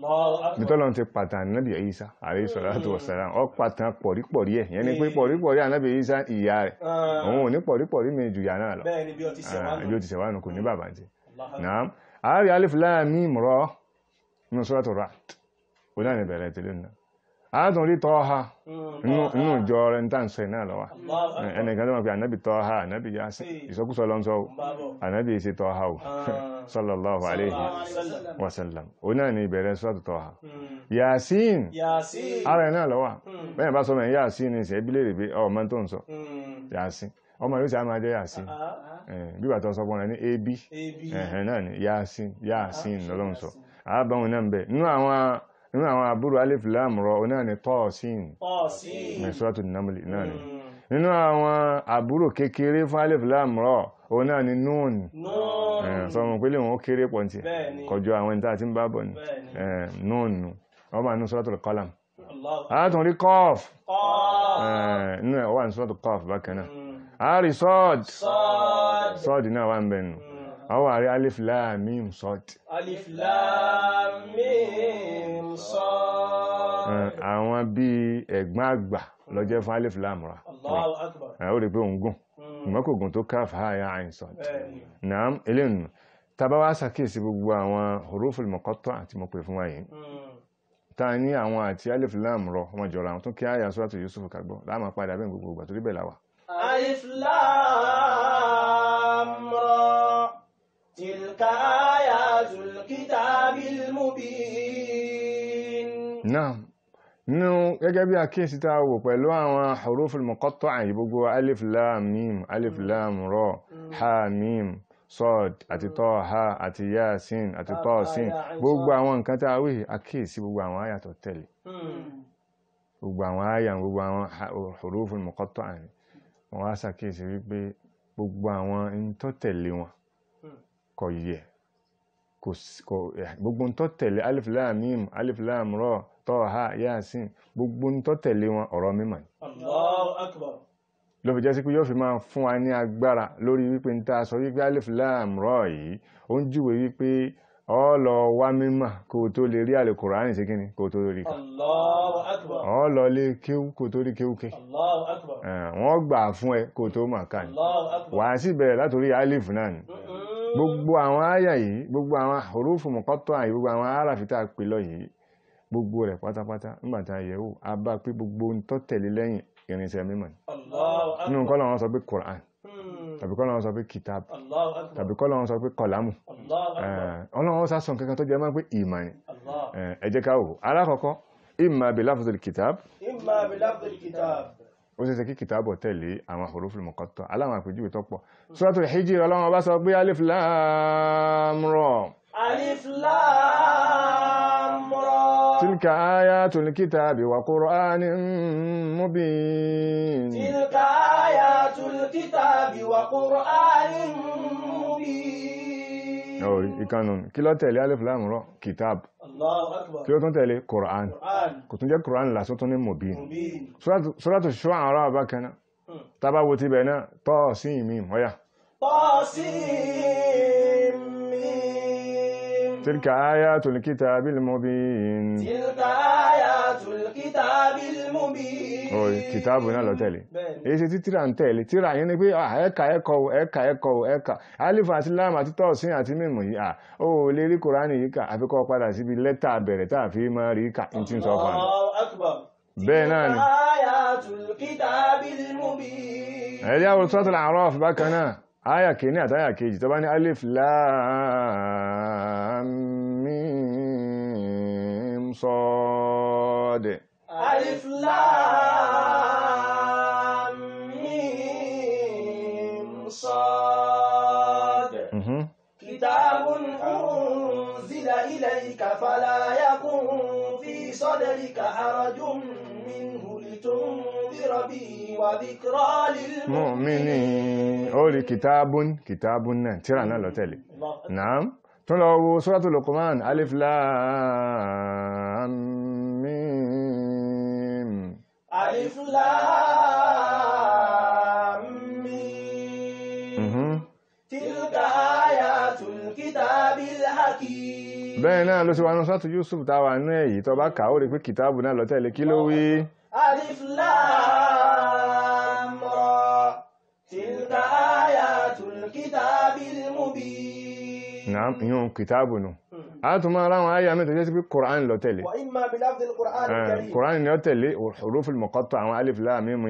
nítọ́lọ́n ti pàtàkì nábì Ìsá alayhi salatu wassalam ọ pàtàkì pọ̀rípọ̀rí ẹ̀. Yẹn ni pé pọ̀rípọ̀rí ànábì Ìsá ìyá rẹ̀. Ah, òun ò ní pọ̀rípọ̀rí mi jù yà náà lọ. Bí o ti ṣẹ̀wánu kò ní bàbá jẹ́. Àárí alif lam mim ra nínú sọ́rọ̀tù Ra'd. Ó náà ní bẹ̀rẹ̀ tẹ́lẹ̀ náà àátùn rí Tọ́ha Mm. inú inú ìjọ rẹ̀ ń tàn sọ náà lọ́wọ́ Allahu akbar. ẹnìkan tó máa fi ànábì Tọ́ha ànábì Yásìn ìsọkúsọ lọ ń sọ Bábọ̀. ànábì ìṣe Tọ́ha o Ah. sallallahu alayhi Sallam. wa sallam ó náà ní ìbẹ̀rẹ̀ sọ́rọ̀tù Tọ́ha Mm. Yasin Yasin. ara ẹ̀ náà lọ́wọ́ Mm. bẹ́ẹ̀ bá sọ mẹ́ Yasin ní ìṣẹ́ ìbílẹ̀ rẹ̀ pé ọmọ tó ń sọ Mm. Yasin ọmọ yóò sì á máa jẹ́ Yasin Ah, Eh, bí wàá tó sọ fún rẹ̀ ní ab AB. ẹ̀hẹ̀ náà ni Yasin Yasin lọ́lọ́run nínú àwọn àbúrò alif lam rọ ọ náà ni Tọ́ọ̀sìn ní Suratul Naml náà ni Mm. nínú àwọn àbúrò kékeré fún alif lam rọ ọ náà ni Nun Nun. sọmọ pé lè wọn ó kéré pọ̀ ní Bẹ́ẹ̀ni. kọjọ àwọn ìta àti ń bá bọ̀ Bẹ́ẹ̀ni. Eh, Nun nù ọmọ àánú Suratul Qalam àátùn rí Qaf. Eh, nínú ẹ̀ wà ní Suratul Qaf bákan náà Mm. Sọ́ọ̀d Sad. Sọ́ọ̀dì náà wà ń bẹ̀ nù a wà rí alif lam mim sọ́t alif lam mim sọ́t àwọn bí ẹ̀gbọ́n àgbà lọ́jẹ́ fún alif lam ra. Ó rí pé òun gùn. Hmm. Ṣùgbọ́n kò tó káf ha ya ayin sọ́t náà eléyìí tàbá wá sàkíyèsí gbogbo àwọn huruful muqatta àti mo fún wa hmm. ta ní àwọn àti alif lam rọ wọn jọra àwọn tún kí àyà sọ́rọ̀ tó Yusuf kagbọ́ láàmà padà bẹ́ẹ̀ تلك آيات الكتاب المبين náà nínú gẹ́gẹ́ bí àkíyèsí tá a wò pẹ̀lú àwọn huruful muqatta'a àyè gbogbo alif lam mim alif lam ra ha mim sọ́ọ̀d àti tọ́ ha àti yasin àti tọ́ sin gbogbo àwọn nǹkan tá a wí àkíyèsí gbogbo àwọn àyà tó tẹ̀lé gbogbo àwọn àyà gbogbo àwọn ha- huruful muqatta'a ni wọ́n wá ṣàkíyèsí wípé gbogbo àwọn ń tó tẹ̀lé wọn kò yẹ kò kò- gbogbo ń tó tẹ̀lé alif lam mim alif lam ra tọ́ha yasin gbogbo ń tó tẹ̀lé wọn ọ̀rọ̀ mímọ̀ ni Allahu akbar. ló fi jẹ́ sí pé yóò fi máa fún wa ní agbára lórí wípé ń ta sọ wípé alif lam ra yìí ó ń júwe wípé ọ lọ wá mímọ̀ kó o tó lè rí àlùkùránì sí kíni kó o tó rí ká Allahu akbar. ọ lọ lé kéwú kó o tó rí kéwú ké Allahu akbar. Wọ́n gbà fún ẹ kó o tó mà ká ní Allahu akbar. wàá sì bẹ̀rẹ̀ látòrí alif náà ni. Gbogbo àwọn àyà yìí gbogbo àwọn hurufu muqatta'a àyè gbogbo àwọn aráàfin tá a pè lọ yìí gbogbo rẹ̀ pátápátá nígbà tá a bá pé gbogbo ń tó tẹ̀lé lẹ́yìn irinṣẹ́ mímọ̀ ni nínú kọ́ lọ́wọ́ sọ pé Qur'an Hmm. tàbí kọ́ lọ́wọ́ sọ pé kitab tàbí kọ́ lọ́wọ́ sọ pé kọ̀lámù Allahu akbar. ọlọ́wọ́ sá sọ kankan tó jẹ́ máa pé ìmọ̀ ni. Eh, ẹ jẹ́ ká wò alákọ̀ọ́kọ́ imma bi lafzil kitab Imma bi lafdil kitab ó ṣeéṣe kí kìtàbọ̀ tẹ̀lé àwọn huruful muqatta aláwọn àpèjúwe tó pọ̀. Hmm. Suratul hijr ọlọ́run ọba sọ pé alif lam ra alif lam ra. Tilka ayatul kitabi wa qur'anin mubin. Tilka ayatul kitabi wa qur'anin mubin. Ìkànnù kí ló tẹ̀lé alif lam ra? kí ló tún tẹ̀lé Qur'an قرآن kò tún jẹ́ Qur'an lásán tún ní mubin مبين Suratu- Suratu Shu'ara bákan náà Hmm. tábà wo ti bẹ̀ náà tọ́ sí ìmí mọ́yà طاسيم ميم. تلك آيات الكتاب المبين تلك آيات Oh, kìtàbù náà lọ tẹ̀lé. Èyí ṣe tí tíra ń tẹ̀lé tíra yẹn ni pé ẹ̀ka ẹ̀kọ́ ẹ̀ka ẹ̀kọ́ ẹ̀ka alifa àti láàmù àti tọ́ọ̀sìn àti mímù yìí ó lè rí kòránì yìí kà àfikọ́ padà síbi lẹ́tà bẹ̀rẹ̀ tá a fi máa rí kà ní tí ń sọ fún mi. bẹ́ẹ̀ náà ni. ẹ̀rí àwọn sọ́tàlá àárọ̀ bákan náà áyà kìíní àtàyà kejì tó bá ní alif láàmì sọ́ọ́ ọdẹ. Alif Lam Mim Sad. Kitabun unzila ilayka fala yakun fi sadrika harajun minhu litunzira bihi wa dhikra lil mu'minin. Ó rí kìtàbùn kìtàbùn náà, tíra náà lọ tẹ̀lé. Nàám tún lọ wo suratu Luqman alif lam mim. Alif lam mim. Mhm. Tilka ayatul kitabil hakim. Bẹ́ẹ̀ náà ló sì wà ní suratu Yusuf táwà ní èyí. Tó bá kà ó rí pé kìtàbù náà lọ tẹ̀lé. Kí ló wí? Alif lam ìyún kìtàbù nù. A tún máa ráwọn ayà mẹ́ta jẹ́ sí pé koran lọ tẹ̀lé. Koran ni ó tẹ̀lé huruful muqatta àwọn alif lam mim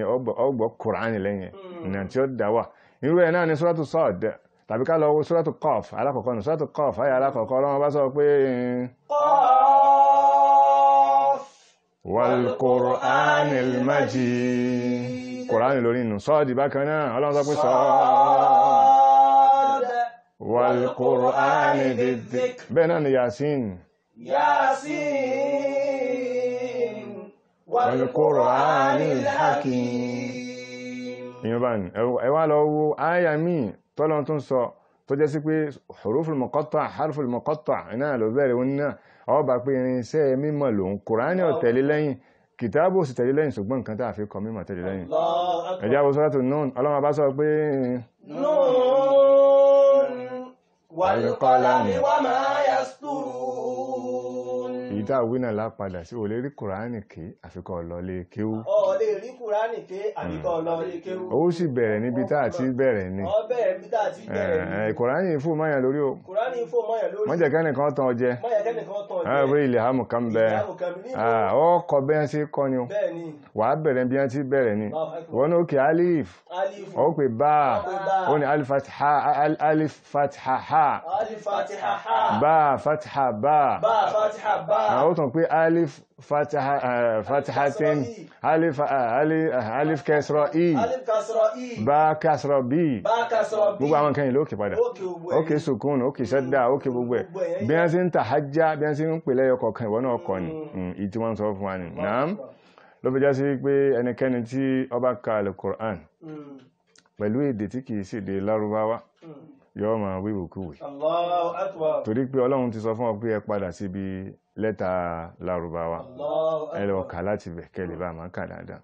ọgbọ̀ koran lẹ́yìn ìnà tí ó dáwà irú ẹ̀ náà ni suratu Sad. Tàbí ká lọ wo suratu Qaf alákọ̀ọ́kọ́ ni suratu Qaf ayà alákọ̀ọ́kọ́ ọlọ́wọ́n bá sọ pé Qaf wal والقرآن ذي الذكر bẹ́ẹ̀ náà ni Yasin ياسين والقرآن الحكيم ìyẹn bá ní ẹ wá lọ wo àyà míì tọ́lọ́run tún sọ tó jẹ́ sí pé huruful muqatta' harful muqatta' náà ló bẹ̀rẹ̀ wọn náà ọba pé irinṣẹ́ mímọ̀ lòun Kùránì ò tẹ̀lé lẹ́yìn kìtàbù sì tẹ̀lé lẹ́yìn ṣùgbọ́n nǹkan tá a fi kọ mímọ̀ tẹ̀lé lẹ́yìn الله أكبر ẹ̀já wo Suratu Nun ọlọ́run bá sọ pé نون wàlúkọ́lámi wà máa yà sùúrù. èyí tá a wí náà lápadà sí òlérí kùránì kí àfikọ́ ọ̀lọ́lé kéwú rí kúránì ké àbíkọ́ lọ rí kéwú. Ó sì bẹ̀rẹ̀ níbi tá a ti bẹ̀rẹ̀ ni. Ọ bẹ̀rẹ̀ bí tá a ti bẹ̀rẹ̀ ní Ẹ̀, Kùránì fún mọ́yàn lórí o. Kúránì fò mọ́yàn lórí. Jẹ́ kẹ́nìkan tán ọ jẹ. Mọ́yàn kẹ́nìkan tán ẹ̀ bí ilẹ̀ hàmù kan bẹ. Ní ó kọ bí wọ́n ṣe kọ́ ni o. Ni. Wà á bẹ̀rẹ̀ bí wọ́n ti bẹ̀rẹ̀ ni. Wọ́n alif. Ó pè bá. Ó ó ní alif alif fatha ha. Alif fatiha ha. Bá fatha bá bá fatiha bá àwọn pè alif alif kasra i bá kẹsrọ bí bá kasra b gbogbo àwọn kan yìí lókè padà. Ókè sukun ókè ṣẹ́dá ókè gbogbo ẹ̀. bí wọ́n ti ń ta hajjá bí wọ́n ti ń pè lẹ́yọ kọ̀ọ̀kan ìwọ náà kọ́ ni. Mm, ìyí tí wọ́n sọ fún wa ni. Naam. Ló fi já sí pé ẹnikẹ́ni tí ó bá ka alukur'an Mm, pẹ̀lú èdè tí kìí sí èdè lárúbáwá mm. yọ́ máa wíwòkúwì torí pé ọlọ́run ti sọ fún ọ pé ẹ padà síbi lẹ́tà lárúbáwá. Ẹ lọ kà láti bẹ̀ kẹ́lẹ̀ bá máa kà dáadáa.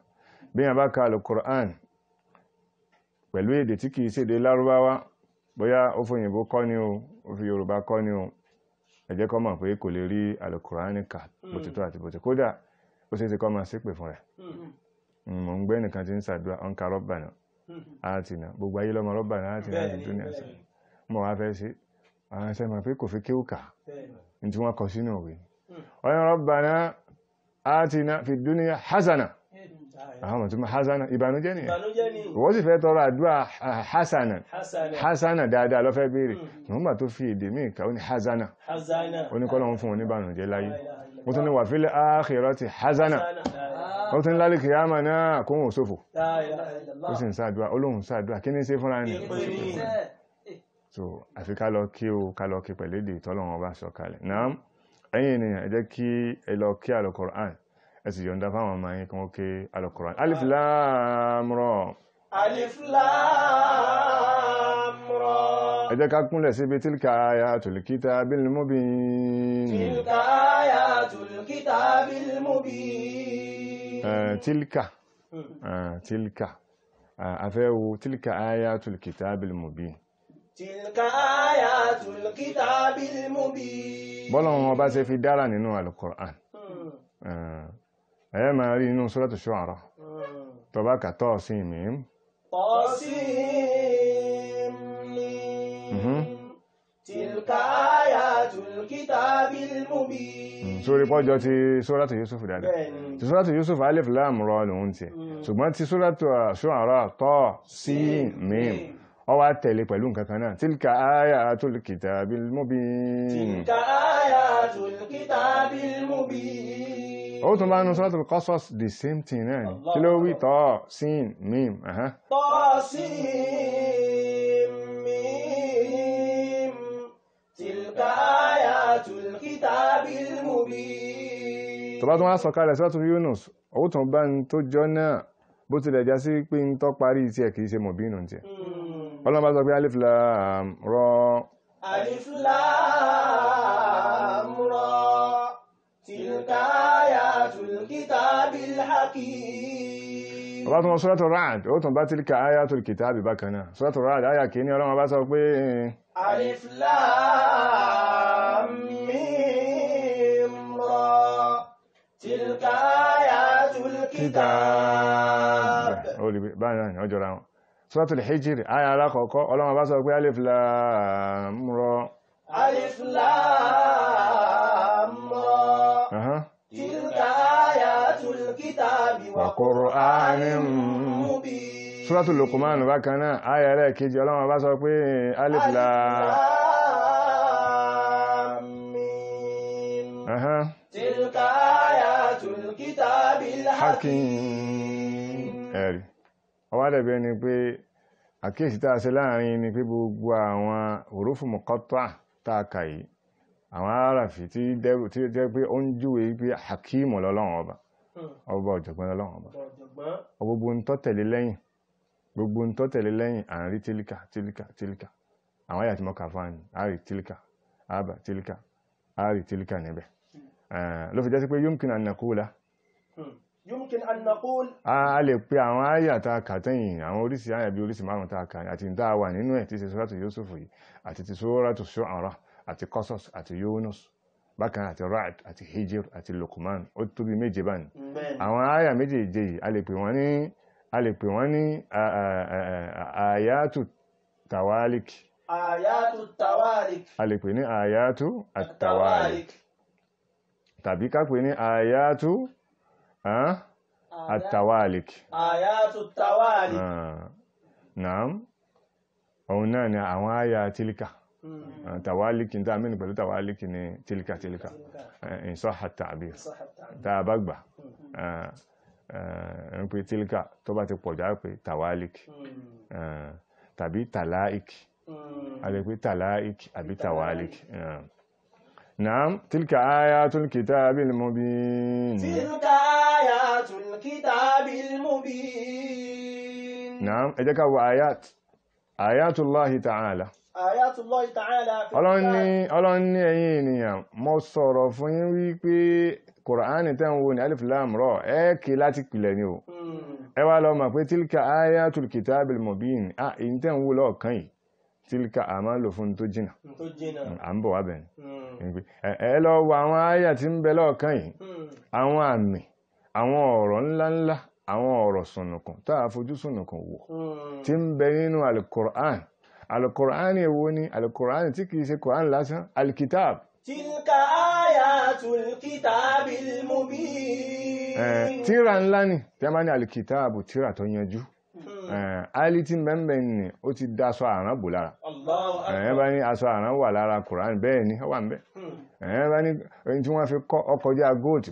Bí yàn bá ka alukur'an pẹ̀lú èdè tí kìí ṣèdè lárúbáwá bóyá ó fòyìnbó kọ́ ni o ó fi yorùbá kọ́ ni o ẹ jẹ́ kó mọ̀ pé kò lè rí alukur'an kà bó ti tó àti bó ti kódà ó ṣe é ṣe kó máa ṣépè fún rẹ̀. Mọ̀ ń gbẹ́ nìkan tí ń ṣàdúrà ọ̀n ka rọ́bà náà áàtì náà gbogbo ayé lọ́mọ rọ́bà náà áàtì náà ti dúnìá sí. bẹ́ẹ̀ni, mọ̀ wá fẹ́ sí àwọn ẹsẹ̀ mọ̀ pé kò fi kéwù kà. Ní tí wọ́n kọ sínú òwe ọ̀yọ́ rọ́bàná átina fi dúníyà hasana àwọn ọmọ tó máa hasana ìbànújẹ́ Ìbànújẹ́ ni wọ́n sì fẹ́ tọrọ àdúrà hasana Hasana. dáadáa lọ́fẹ́ béèrè nígbà tó fi èdè míì ká ó ní hasana Hazana. oníkọ́lọ́ ń fún oníbànújẹ́ láyé ó tún ní wà fílẹ̀ áàkìrọ́tì hasana ó tún ní lálẹ́ kìyàmà náà kó wọn sófò ó sì ń sáàdúrà olóhùn sáàdúrà kí ní ṣe fúnra ní so àfi ká lọ kí o ká lọ kí pẹ̀lú èdè tọ́lọ́wọ́n bá sọ kalẹ̀ náà ẹ̀yin ènìyàn ẹ jẹ́ kí ẹ lọ kí alukoran ẹ sì yọ̀ǹda fáwọn ọmọ yín kí wọ́n kí alukoran alif lam ra. Alif Lam Ra. ẹ jẹ́ ká kúnlẹ̀ síbi tilka ayatul kitabil mubin. Tilka ayatul kitabil mubin. Eh, tilka. Eh, afẹ́ wo tilka ayatul kitabil mubin. Ayatul kitabil mubin. bọ́lá wọn bá ṣe fi dára nínú alukoran Hmm. ẹ máa rí inú suratu shu'ara Hmm. tó bá kà tọ́ sí mìíràn طاسيم Mhm. تلك آيات الكتاب المبين sórí pọ́jọ́ ti suratu Yusuf dáadáa بẹ́ẹ̀ni ti suratu Yusuf alif lam ra lòun tiẹ̀ ṣùgbọ́n ti suratu Shu'ara tọ́ sí mìíràn ó wá tẹ̀lé pẹ̀lú nǹkan kan náà tilka ayatul kitabil mubin. tilka ayatul kitabil mubin. ó tún bá nu suratul Qasas the same thing náà ni kí ló wí tọ́ sin mim. tọ́ sin mim tilka ayatul kitabil mubin. tó bá tún wá sọ̀kalẹ̀ suratul Yunus ó tún bá ń tó jọ náà bó tilẹ̀ já pé ń tọ́ parí tiẹ̀ kì í ṣe mọ̀bínú tiẹ̀. Hmm ọlọ́run bá sọ pé alif lam ra. Alif lam ra. Tilka ayatul kitabil hakim. Ọba tó mọ suratu ra'd ó tún bá tilka ayatul kitabi bákan náà. Suratu ra'd àyà kìíní ọlọ́run bá sọ pé alif lam mim ra. Tilka ayatul kitab ó lè báyìí ọjọ́ra wọn suratul hijr àyà alákọ̀ọ́kọ́ ọlọ́run bá sọ pé alif lam ra. Alif lam ra. Tilka ayatul kitabi wa qur'anin mubin. Suratul luqman bákan náà àyà ẹlẹ́ẹ̀kejì ọlọ́run bá sọ pé alif lam mim. Tilka ayatul kitabil ọwá dẹ̀bẹ̀ ni pé àkíyèsí tá a ṣe láàárín ni pé gbogbo àwọn òrófù mọ̀kọ́tà tá a kà yìí àwọn aráàfì tí jẹ́ pé ó ń júwe pé hakim lọ́lọ́run ọba ọba ọ̀jọ̀gbọ́n lọ́lọ́run ọba. Gbogbo ń tọ́tẹ̀lé lẹ́yìn gbogbo ń tọ́tẹ̀lé lẹ́yìn à ń rí tílíkà tílíkà tílíkà. Àwọn àyà tí mo kà fún rí tílíkà àbà tílíkà a rí tílíkà níbẹ̀. Ló fi jẹ́ sí pé yumkin an naqula yumkin an naqul a lè pe àwọn àyà tá a kà tẹ́yìn àwọn oríṣi àyà bí oríṣi márùn tá a kà àti tá a wà nínú ẹ̀ tí ṣe suratu Yusuf yìí àti ti suratu Shu'ara àti Qasas àti Yunus bákan àti Ra'd àti Hijr àti Luqman. Ó tóbi méje báni àwọn àyà méjèèje yìí a lè pè wọ́n ní a tawalik. A lè pè ní àyàtù àtàwalik tàbí ká pè ní àyàtù àtàwálìk. àyàtú tàwálìk. naam. Òun náà ni àwọn àyà tílíkà tàwálìk ní tàbí pẹ̀lú tàwálìk ní tílíkà tílíkà ìsọ́hà tàbí tàbá gbà. Ah, eh, ń pè tílíkà tó bá ti pọ̀jù á pè tàwálìk ah, tàbí tàláìk a lè pè tàláìk ah. naam. Tílíkà àyàtú kìtàbí mubin. tílíkà الكتاب المبين naam ẹ jẹ́ ká wo ayat ayatullahi ta'ala آيات الله تعالى في ọlọ́run ní الكتاب ọlọ́run ní ẹ̀yin ènìyàn mo sọ̀rọ̀ fún yín wípé kùránì tẹ́ ń wo ní alif lam ra ẹ kì í láti pìlẹ̀ ni o مم. ẹ wá lọ mọ̀ pé tílkà ayatul kitabil mubin à èyí tẹ́ ń wo lọ́ọ̀kan yìí tílkà a máa ń lò fún tó jìnà tó jìnà à ń bọ̀ wá bẹ̀rẹ̀ Mm. ẹ ẹ lọ wo àwọn àyà tí ń bẹ lọ́ọ̀kan yìí Mm. àwọn àmì àwọn ọ̀rọ̀ ńláńlá àwọn ọ̀rọ̀ sùnùkùn tá a fojú sùnùkùn wò hmm. tí ń bẹ nínú alukur'an alukur'an èwo ni? Alukur'an tí kìí ṣe kur'an lásán alikitab. tilka ayatul kitabil mubin. tíra ńlá ni. Tí a máa ní alikitaabu tíra tó yanjú. Hmm. Ali tí bẹ́ẹ̀ ni ó ti da aṣọ àrán bò lára. Ẹ̀yẹ́ bá ní aṣọ àrán wà lára kur'an bẹ́ẹ̀ ni ó wà ń bẹ́ẹ̀ hmm. ẹ̀yẹ́ bá ní fi kọ́ ọkọjá gold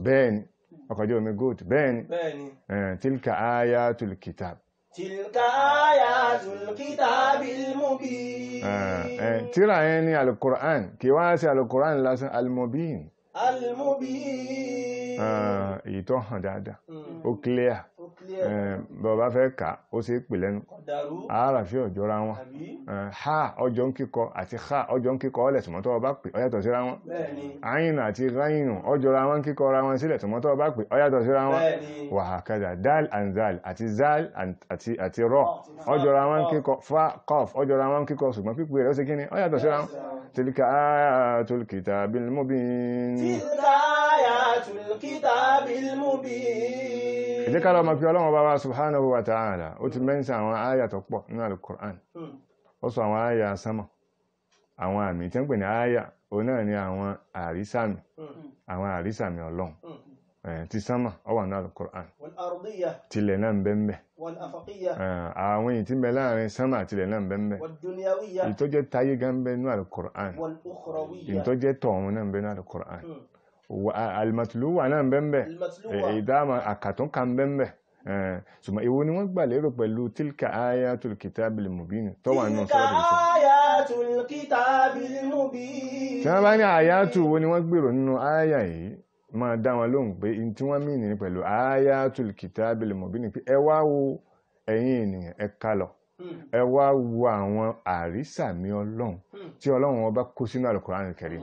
ọkọjá omi gold bẹ́ẹ̀ ni بني Eh, tilka ayatul kitab تلك آيات الكتاب المبين Eh, eh, tíra yẹn ni alukur'an kì wá sí alukur'an lásán almubin المبين Eh, èyí tó hàn dáadáa Mm. ó clear Clear. Eh, Eh, bọ̀bá fẹ́ kà ó sì pè lẹ́nu. Àáràfíà ọ̀jọ́ra wọn. Eh, ha ọjọ́ ń kíkọ àti ha ọjọ́ ń kíkọ ọlẹ̀ tùmọ́tọ́ ọba pè ọyàtọ̀ síra wọn. Àyìnà àti ráyìnà ọjọ́ra wọn kíkọ ra wọn sílẹ̀ tùmọ́tọ́ ọba pè ọyàtọ̀ síra wọn. Wàhákàdà dal and zal àti zal àti rọ. Ọjọ́ra wọn kíkọ fa kọf ọjọ́ra wọn kíkọ ṣùgbọ́n pípé rẹ̀ ó sì kí ni ọyàtọ̀ síra wọn. Tilka ayatul kitabil mubin. Tilka ayatul Ìjẹ́ kára ọmọ fi ọlọ́run bá wá Subhanahu wa ta'ala, ó ti mẹ́ǹsì àwọn àyà tó pọ̀ nínú Al-Qur'an. Ó sọ àwọn àyà sánmà, àwọn àmì tí ń pè ní àyà, ó náà ni àwọn àrísàmì, àwọn àrísàmì ọlọ́run. Eh, ti sánmà, ó wà nínú Al-Qur'an. Tilẹ̀ náà alimatulu wà náà bẹ́ẹ̀ eh, ìdáàmà àkàtún kan bẹ́ẹ̀ eh, ṣùgbọ́n èwo ni wọ́n gbà lérò pẹ̀lú tilka ayatul kitabil mubin tó wà nínú sọ́rọ̀ tó tí wọ́n bá ní àyàtù wo ni wọ́n gbèrò nínú àyà yìí? Máa dá wọn lóhùn pé in tí wọ́n mìíràn pẹ̀lú ayatul kitabil mubin pé ẹ wá wo ẹ̀yin ènìyàn ẹ kálọ̀ ẹ wá wo àwọn àrísàmì ọlọ́run tí ọlọ́run ọba kó sínú Al-Qur'an Al-Karim.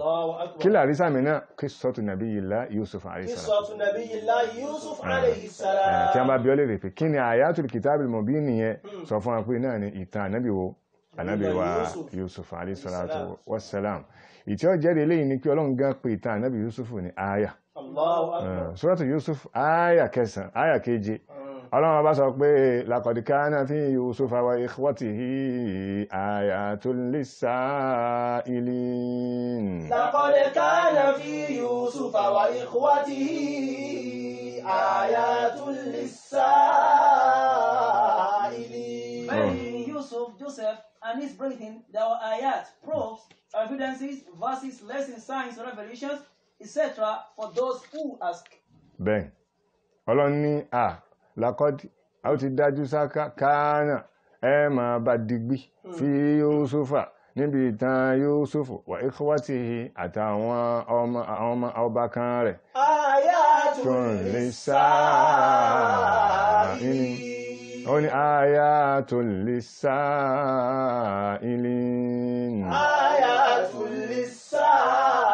Kí lè àrísàmì náà? Kí sọ́tù nàbí yìlá Yusuf àrísàmì hmm. eh, tí a bá bí ọ lè rè pé kí ni àyàtùl kitabil mubin nìyẹn? Sọ fún wa pé náà ni ìtàn ànábì wo? Ànábì wa Yusuf. Wasalam ìtí ọ jẹ́rìí eléyìí ni pé ọlọ́run gan pé ìtàn ànábì Yusuf ní àyà. Eh, Suratu Yusuf àyà kẹsàn-án àyà keje ọlọ́run bá sọ pé laqad kana fi yusufa wa ikhwatihi ayatul lissailin. laqad kana fi yusufa wa ikhwatihi ayatul lissailin. Mary, Yusuf, Joseph, and his brethren, there were ayat, proofs, evidences, verses, lessons, signs, revelations, etc. for those who ask. bẹ́ẹ̀ ọlọ́run ní a lakọ́dì a ó ti dájú sáká káánà ẹ máa bá digbí hmm. fi Yusufa níbi ìtàn Yusufu wà ìkọwàtí àtàwọn ọmọ ọba kan rẹ̀. Tó lè sáà ó ní ayatul lisailin. Ayatul lisailin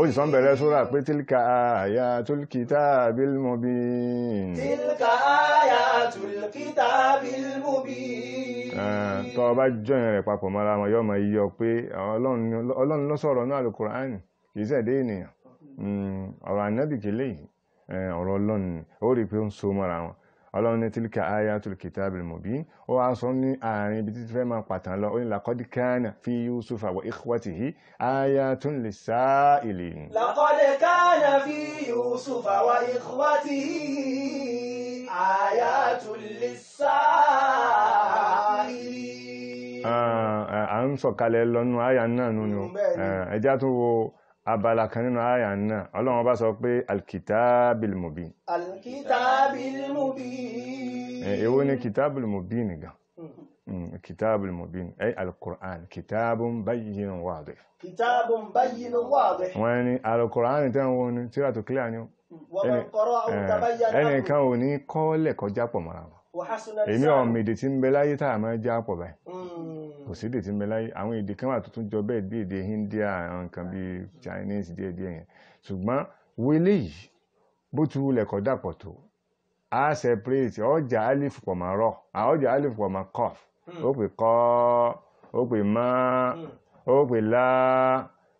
ó sì sọ ń bẹ̀rẹ̀ sóra pé tílkà àyà tólkítà bílmùbí tílkà àyà tólkítà bílmùbí tọ́ ọba jọyìn rẹ̀ papọ̀ mọ́ra wọn yọ́ mọ̀ yíyọ pé ọlọ́run ló sọ̀rọ̀ ní àlùkùránì kìí sẹ̀dé ènìyàn. Hmm, ọ̀rọ̀ ànábì kìí ọ̀rọ̀ ọlọ́run ó rí pé ó ń so mọ́ra wọn ọlọ́run ní tílíkà ayatul kitabil mubin ó wá sọ ní àárín ibi títí fẹ́ máa pàtàn lọ ó ní laqad kana fi yusufa wa ikhwatihi ayatun lis-sa'ilin. laqad kana fi yusufa wa ikhwatihi ayatun lis-sa'ilin. à ń sọ̀kalẹ̀ lọ́nu àyà náà nínú ẹja tó wo abala kan nínú àyà náà ọlọ́run bá sọ pé alkitabil mubin. Alkitabil mubin. Eh, èwo ni kitabil mubin gan? Hmm, kitabil mubin ay alkur'an kitabun bayyin wadih. Kitabun bayyin wadih. Wọ́n ni alkur'an tẹ́ wọn ni tíra tó kílẹ̀ ni ẹnìkan ò ní kọ́ọ́lẹ̀ kọjá pọ̀ mọ́ra wọn èmi ọmọ èdè tí ń bẹ láyé tá a máa já pọ̀ báyìí. Hmm. Kò sí èdè tí ń bẹ láyé. Àwọn èdè kan wà tó jọ bẹ́ẹ̀ bí èdè India nǹkan bí Chinese díẹ̀ díẹ̀ yẹn. Ṣùgbọ́n wo eléyìí bó tu wulẹ̀ kọ́ dàpọ̀ tó a separate ọjà alif pọ̀ mọ́ rọ ọjà alif pọ̀ mọ́ kọf hmm. ó pè kọ́ ó pè mọ́ hmm. ó pè lá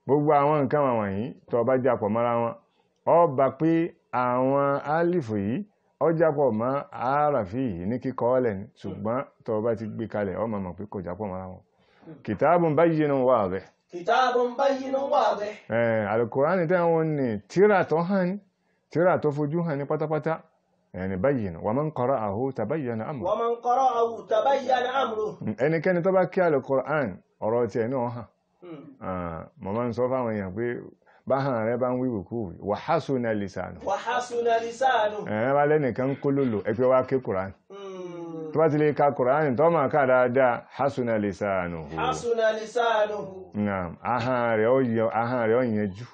gbogbo àwọn nǹkan wọ̀nyí tó bá já pọ̀ mọ́ra wọn ó pé àwọn alif yìí ó jápọ̀ mọ́ àáràfin yìí ní kíkọ́ ọ̀lẹ̀ ni ṣùgbọ́n tó bá ti gbé kalẹ̀ ọmọ mọ̀ pé kò jápọ̀ mọ́ra wọn. Kìtàbùn bayyinun wadih. Kìtàbùn bayyinun wadih. Alukurani tẹ́wọ́n ni tíra tó hàn ní tíra tó fojú hàn ní pátápátá. Ẹni bayyinun wa man qara'ahu tabayyana amruhu. Wa man qara'ahu ẹnikẹ́ni tó bá kí báhàn rẹ bá ń wíwì kú wàhásùnà lìsànù wàhásùnà lìsànù ẹ̀rẹ́ bá lẹ́nìkan ń kó lòlò ẹgbẹ́ wá ké kùránì. Tó bá ti lè ka kùránì tó máa ká dáadáa hásùnà lìsànù lìsànù naam ahàn rẹ̀ ó ahàn rẹ̀ ó yanjú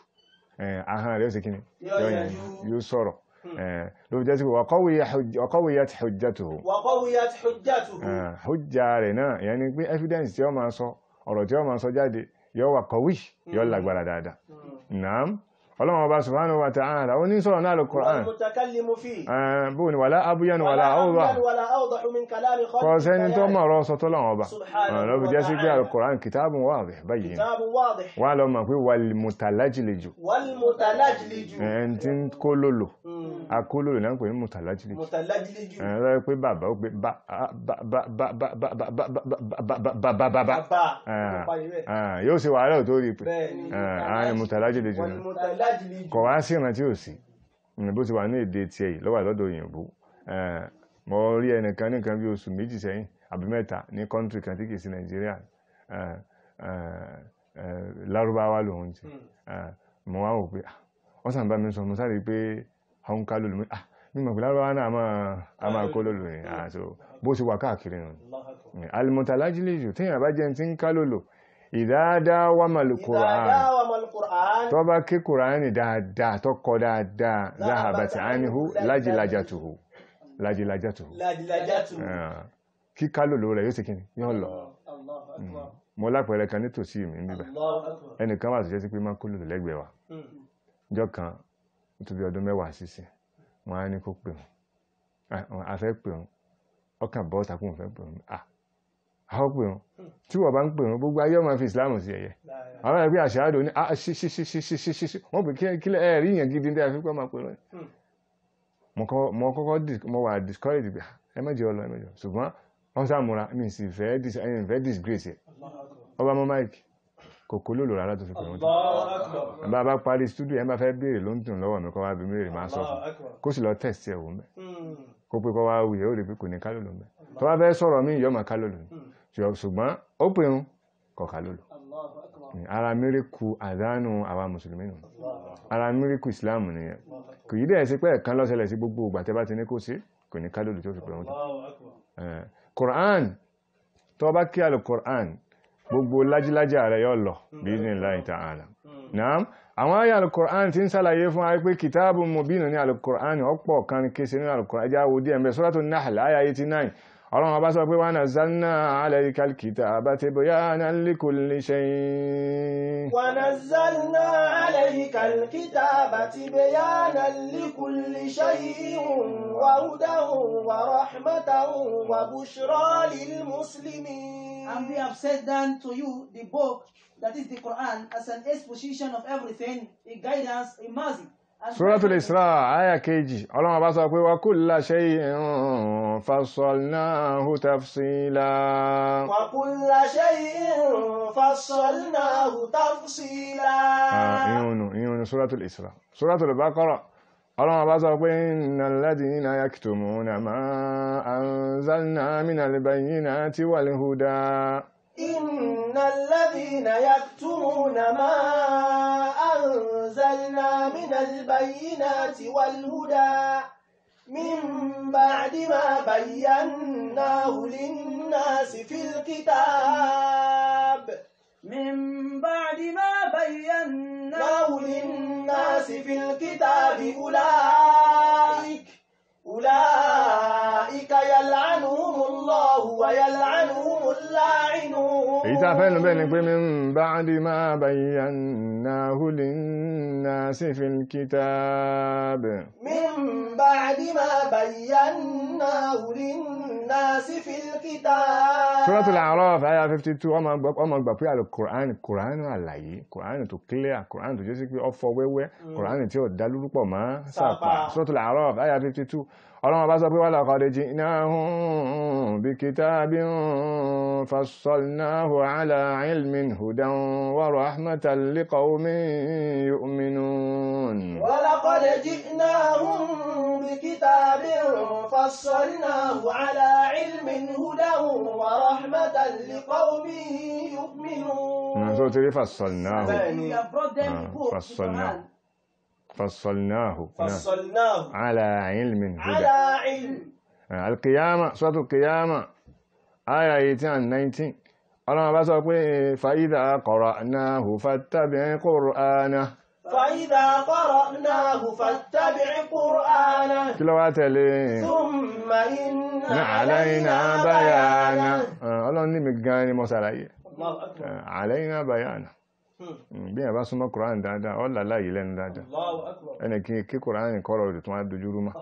yóò sọ̀rọ̀. Ló jẹ́ sí pé wàkọ́wìyàtì hujjatuhu. Rẹ̀ náà yẹn pé evidence tí ó máa sọ ọ̀rọ̀ tí ó máa sọ jáde yóò wà qawi yóò lágbára dáadáa. Naam ọlọ́run ọba subhanahu wa ta'ala ó ní sọ̀rọ̀ náà lọ kọ̀rán bóò ni wàlá abúyánu wàlá àwọ́bà kò sẹ́ni tó mọ̀ ọ̀rọ̀ sọ́tọ́ lọ́wọ́ ọba lọ́bí jẹ́ sí pé alkùrán kìtàbùn wà rẹ̀ báyìí wà lọ mọ̀ pé wàlmùtàlájìlejù ẹn tí ń kó lòlò akólòlò náà pè ní mùtàlájìlejù ẹ̀rọ pé bàbá ó pé bàbá yóò ṣe wàhálà ò tó rí pé àwọn mùtàlájìlejù náà kọ̀ wá sí ìrántí òsì bó ti wà ní èdè tiẹ̀ yìí lọ́wọ́ lọ́dọ̀ òyìnbó. Mo rí ẹnìkan ní nǹkan bí oṣù méjì sẹ́yìn àbí mẹ́ta ní kọ́ńtì kan tí kì í sí nàìjíríà. Lárúbáwá lòun ti mo wá wò pé ah, wọ́n sàn bá mi sọ mo sáré pé àwọn ká lòlùmí mímọ̀ ah, pé lárúbáwá náà a máa kó lòlù rìn àti ah, bó ti wà káàkiri nù. Alimọ̀tàlájílẹ̀ jù téèyàn bá jẹ́ ti ń ká lòlù ìdáadáa wà màlùkùrán tó bá kí kùránì dáadáa tó kọ dáadáa láhàbàtì ánihu lájìlájàtùhù lájìlájàtùhù kí kálòlò rẹ̀ yóò sì kíni? Yóò lọ. Hmm. Mo lápẹẹrẹ kan nítòsí mi níbà ẹnìkan wà tó jẹ́ sí pé máa kólòlò lẹ́gbẹ̀ẹ́ wa. Jọ́ kan tó bí ọdún mẹ́wàá sísìn wọ́n á ní kó pè wọ́n. Ah, Afẹ́ pè wọ́n. Ọkàn bọ́ọ̀tà fẹ́ pè wọ́n. Ah, àwọn pè wọn. Tí wọ́n bá ń pè wọn gbogbo ayé ọmọ fi ìsìláàmù sí ẹ̀yẹ. Àwọn ẹgbẹ́ àṣàádò ní ṣíṣíṣíṣíṣíṣí wọ́n pè kílẹ̀ ẹ̀ rí yẹn gidi ní ẹ̀fí pé máa pè wọn. mo kọ́kọ́ mo wà discourage gbà ah, ẹ mẹ́jọ ọlọ ẹ mẹ́jọ ṣùgbọ́n wọ́n sàmúra mi sì fẹ́ disgrace ẹ̀. Ọba mọ́ máìkì kòkó ló lò rárá tó fi pè wọ́n. Tó ẹ bá bá parí studio ẹ bá fẹ́ béèrè ló ń dùn lọ́wọ́ mi kọ́ wá bí mi rè máa sọ kó pé kọ́ wá wuyẹ̀ ó rí pé kò ní kálòlò mẹ́. Tó bá fẹ́ sọ̀rọ̀ mí yọ́ mà kálòlò ṣùgbọ́n ó pè ń kọ̀ kálòlò. Ara míríkù àdánù àwa mùsùlùmí nù. Ara míríkù ìsìláàmù nìyẹn. Kò yí dẹ̀ sí pé ẹ̀kan lọ́sẹ̀lẹ̀ sí gbogbo ìgbà tẹ́ bá ti ní kó sí kò ní kálòlò tó fi pẹ̀lú tó Quran tó bá kí àlù Quran gbogbo lájílájá rẹ̀ yóò lọ bí ní láì ta'ala. Naam àwọn àyà alukur'an ti ń ṣàlàyé fún wa pé kìtáàbù mubin ní alukur'an ọ̀pọ̀ kan kése ní alukur'an ẹja wo díẹ̀ mbẹ́ suratu nahl àyà 89 ọlọ́run ọba sọ pé wa nazzalna alayka al-kitaba tibyanan likulli shay. wa nazzalna alayka al-kitaba tibyanan likulli muslimin. And we have set down to you the book that is the Quran as an exposition of everything, a guidance, a mercy. Suratul Isra aya keji. Ọlọ́run bá sọ pé wa kulla shay'in fassalnahu tafsila wa kulla shay'in fassalnahu tafsila ah, Ìyọnu Ìyọnu Suratul Isra Suratul Baqarah. قرأ إن الذين يكتمون ما أنزلنا من البينات والهدى. إن الذين يكتمون ما أنزلنا من البينات والهدى. من بعد ما بيناه للناس في الكتاب. من بعد ما بينا ناه للناس في الكتاب أولئك أولئك ulaika yal'anuhumullahu wa yal'anuhumul la'inun. èyí tá a fẹ́ lọ bẹ́ẹ̀ ni pé min ba'di ma bayannahu linnasi fil kitab. min ba'di ma bayannahu linnasi fil kitab. Suratul A'raf àyà 52 ọmọ gbà pé àlùkùránì kùránì àlàyé kùránì tó clear kùránì tó jẹ́ sí pé ọ̀fọ̀ wẹ́wẹ́ mm. kùránì tí ò dá lórúkọ mọ́ sápà Suratul A'raf àyà 52 ọlọ́run bá sọ pé wa laqad ji'nahum bi kitabin fassalnahu ala ilmin hudan wa rahmatan liqawmin yu'minun ولقد جئناهم بكتاب فصلناه على علم هدى ورحمة لقوم يؤمنون so ti rí fassalnahu We have brought فصلناه. Quran. fassalnahu فصلناه ala ilmin hudan على علم alkiyama sọ́tù kiyama aya 18 and 19 ọlọ́run bá sọ pé fa'idha qara'nahu fattabi' qur'ana فإذا قرأناه فاتبع قرآنه kí ló wá tẹ̀lé ثم إن ní علينا alayna bayana بيانه ọlọ́run ní mi gan ni mo ṣàlàyé الله أكبر alayna bayana Hmm. Hmm, bí yẹn bá súnmọ́ Kùránì dáadáa ọ́ làlá yìí lẹ́nu dáadáa. Ẹnì kí kí Kùránì kọ́rọ̀ rẹ̀ tó máa dojúrú mọ́.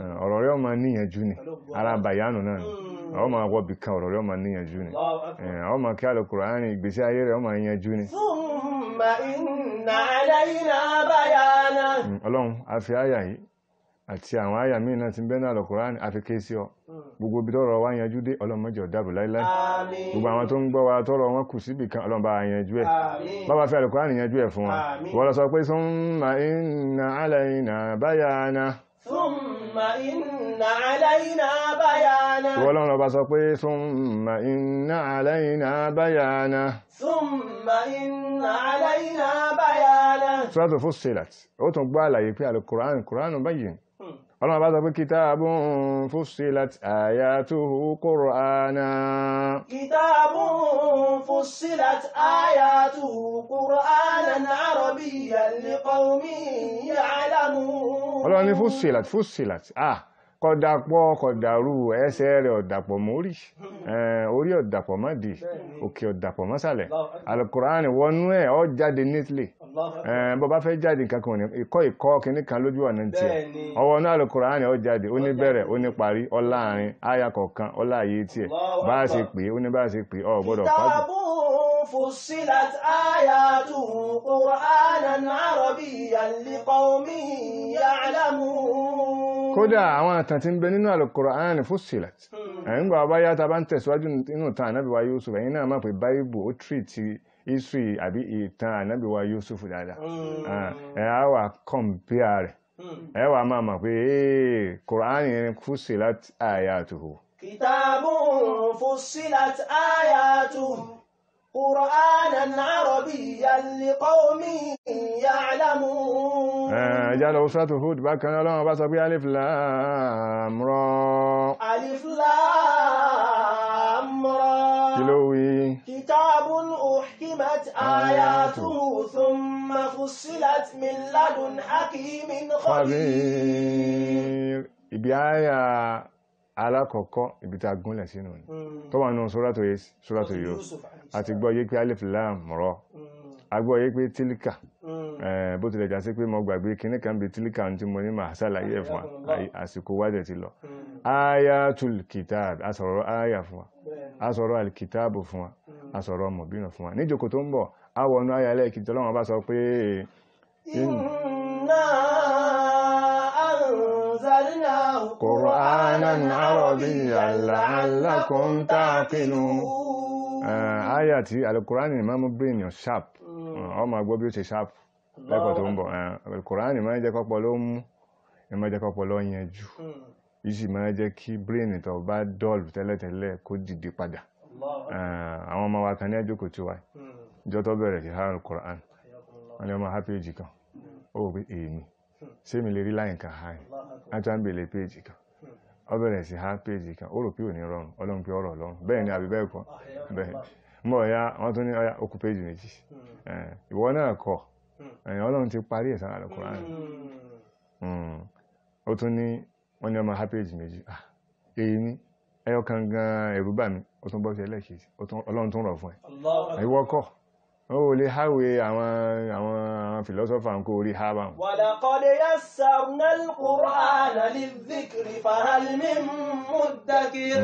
Hmm, ọ̀rọ̀ rẹ̀ ọmọ níyànjú ni. Ara bàyánù náà ni. Ọmọ awọ́bì kan ọ̀rọ̀ rẹ̀ ọmọ níyànjú ni. Ọmọ hmm, kí àlọ́ Kùránì ìgbésí ayé rẹ̀ ọmọ níyànjú ni. ọlọ́run a fi àyà yìí àti àwọn àyà míì náà ti ń bẹ́ẹ̀ náà lọ́kùnrin àfi ké sí ọ. Hmm. Gbogbo ibi tọ́rọ̀ wa yanjú dé ọlọ́mọjọ dàbò láíláí. Gbogbo àwọn tó ń gbọ́ wa tọ́rọ̀ wọn kù síbi kan ọlọ́mọba yanjú ẹ̀. Bàbá fẹ́ àlùkùránì yanjú ẹ̀ fún wa. Wọ́n lọ sọ pé summa inna alayna bayana. summa inna alayna bayana. wọ́n lọ́n summa inna alayna bayana. summa inna alayna bayana. sọ́dọ̀ fún sílẹ̀ ó tún gbọ́ àlàyé pé àlùkùránì kùránì báyìí. Hmm. ọlọ́run bá sọ pé kitabun fussilat ayatuhu qur'ana. kitabun fussilat ayatuhu qur'anan arabiyyan liqawmin ya'lamun. ọlọ́run ní fussilat fussilat. Ah kọ̀dàpọ̀ kọ̀dàrú ẹsẹ̀ rẹ̀ ọ̀dàpọ̀ mórí orí. Hmm. Eh, ọ̀dàpọ̀ mọ́dì òkè ọ̀dàpọ̀ mọ́sàlẹ̀ alukur'an wọnú ẹ̀ ó jáde neatly. bó bá fẹ́ jáde nǹkan kan ò ní ìkọ́ ìkọ́ kìíní kan lójú ọ̀nà tiẹ̀ Bẹ́ẹ̀ni. ọwọ́ náà alukurani ọ jáde ó ní bẹ̀rẹ̀ ó ní parí ọ láàrin àyà kọ̀ọ̀kan ọ láàyè tiẹ̀ Allahu bá a ṣe Akbar. pè é ó ní bá a ṣe pè é ọ gbọ́dọ̀ pàdé كتاب فصلت آياته قرآنا عربيا لقوم يعلمون kódà àwọn àtàn tí ń bẹ nínú alukurani fussilat ẹ̀yìn gbà bá yá ta bá ń tẹ̀síwájú nínú ìtàn ànábì wa Yusuf ẹ̀yìn náà máa pè báíbù ó tírìtì history àbí ìtàn ànábì Yusuf dáadáa hmm. ah, ẹ á wà kọ̀m̀pìà hmm. ẹ wà máa mọ̀ pé Quran yẹn fusilat ayatuhu. kitabun fusilat ayatuhu Qur'anan arabiyyan liqawmin ya'lamun. Eh, ẹ̀ẹ́dá lọ sọ́tù Hud bákan náà lọ́wọ́ bá sọ pé alif lam ra. alif lam ra. kí ló wí. كتاب أحكمت آياته ثم فصلت من لدن حكيم خبير khabir ibi àyà alákọ̀ọ́kọ́ ibi tá a gúnlẹ̀ sínú ni tó wà nínú Suratu Yus- Suratu Yusuf àti gbọ́ yé pé alif lam ra agbọ́ yé pé tílíkà. Hmm. Bó tilẹ̀ já sí pé mo gbàgbé kinní kan bíi tílíkà tí mo ní màá ṣàlàyé ẹ̀ fún wa. Àsìkò wájẹ̀ ti lọ. Hmm. ayatul kitab asọ̀rọ̀ aya fún wa. Asọ̀rọ̀ alikitaabu fún wa. Hmm. Asọ̀rọ̀ mọ̀bínà fún wa. Níjòkó tó ń bọ̀ awọnú aya lẹ́ẹ̀kì tí ọlọ́run bá sọ pé. inna anzalnahu qur'anan arabiyyan la'allakum ta'qilun. aya ti alukurani imam bin sharp sharp ọmọ àgbọ́ bí ó ṣe sharp lẹ́kọ̀ọ́ tó ń bọ̀ alukurani máa ń jẹ́ kọ́pọ̀ ló mú ẹ máa jẹ́ kọ́pọ̀ ló yanjú yìí sì máa jẹ́ kí brain tó bá dọ́ọ̀lù tẹ́lẹ̀tẹ́lẹ̀ kó dìde padà àwọn ọmọ wa kan ní ẹjọ́ kò tí wáyé ìjọ tó bẹ̀rẹ̀ sí hàn Quran wọ́n lè máa ha péjì kan ó pé èmi ṣé mi lè rí láyìn kan ni ń bèèrè péjì kan ó bẹ̀rẹ̀ sí ha péjì kan ó rò pé ò ní rọrùn ọlọ́run pé ọ̀rọ̀ lọ́rùn bẹ́ẹ̀ ni àbí bẹ́ẹ̀ kọ́ bẹ́ẹ̀ mọ̀ ọ̀yá wọ́n tún ní ọ̀yá okù méjì. Ìwọ náà kọ. Ẹ̀yìn ọlọ́run ti parí ẹ̀sán àlùkùránì hmm. ó tún ní wọ́n ní ọmọ ha méjì. Ah, èyí ní ẹyọ kan gan ẹ̀rù bà ó tún bọ́ sí ẹlẹ́ẹ̀kejì. Ọlọ́run tún rọ̀ fún ẹ. Ìwọ kọ́. Ó lè háwé àwọn fìlọ́sọ́fà ń kó orí hábà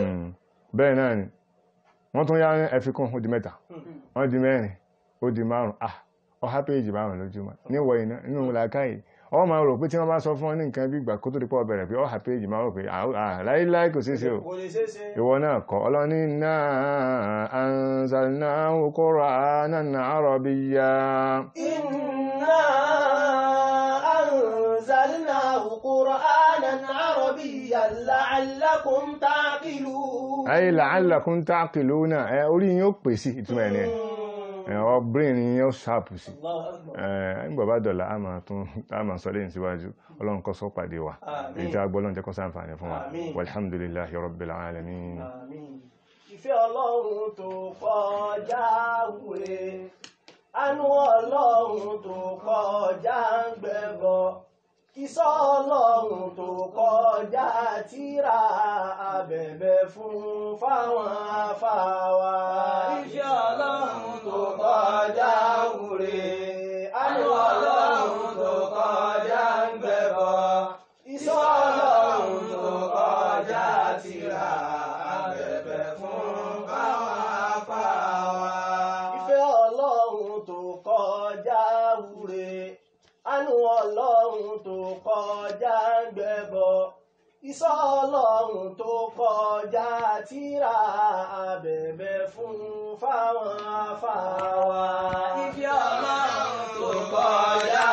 hmm. bẹ́ẹ̀ náà ni wọ́n tún yá ẹ̀fikún ó di mẹ́ta. Hmm. Wọ́n di mẹ́rin ó di márùn-ún. Ah ọha péjì márùn-ún lójúmọ́. Hmm. Níwọ̀ iná nínú làákàyè ọ máa rò pé tí wọ́n bá sọ fún ọ ní nǹkan bí ìgbà kó tó di pọ̀ bẹ̀rẹ̀ pé ọha péjì márùn-ún pé ah, ah, láíláí kò ṣeéṣe o. Ìwọ náà kọ́ ọlọ́ni náà anzalnahu qur'anan arabiyya. inna anzalnahu qur'anan. قرآنا عربيا لعلكم تعقلون ay la'allakum ta'qiluna ẹ orí yín ó pè sí ìtumọ̀ ẹni ẹ̀ ọ brain yín ó sharp sí الله أكبر nígbà bá dọ̀la a máa tún a máa sọ lẹ́yìn síwájú ọlọ́run kó sọ pàdé wa Àmín. èyí tí a gbọ́ lọ́n jẹ́ kó ṣàǹfààní fún wa Àmín. walhamdulillahi rabbil alamin Àmín. ìfẹ́ ọlọ́run tó kọjá wúre àánú ọlọ́run tó kọjá ń gbẹ̀bọ ìṣọ́ ọlọ́run tó kọjá tírà abẹ̀bẹ̀ fún fáwọn afáwa. Ìfẹ́ ọlọ́run ìṣọ́ ọlọ́run tó kọjá tírà abẹ̀bẹ̀ fún fáwọn afáwa. ìfẹ́ ọlọ́run tó kọjá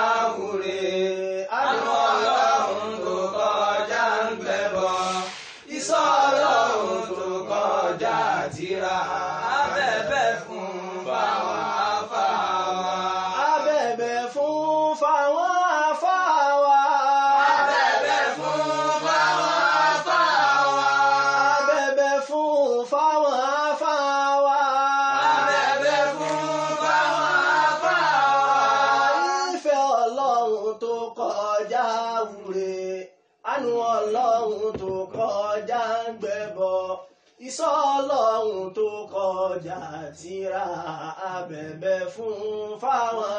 tírà abẹ̀bẹ̀ fún fáwọn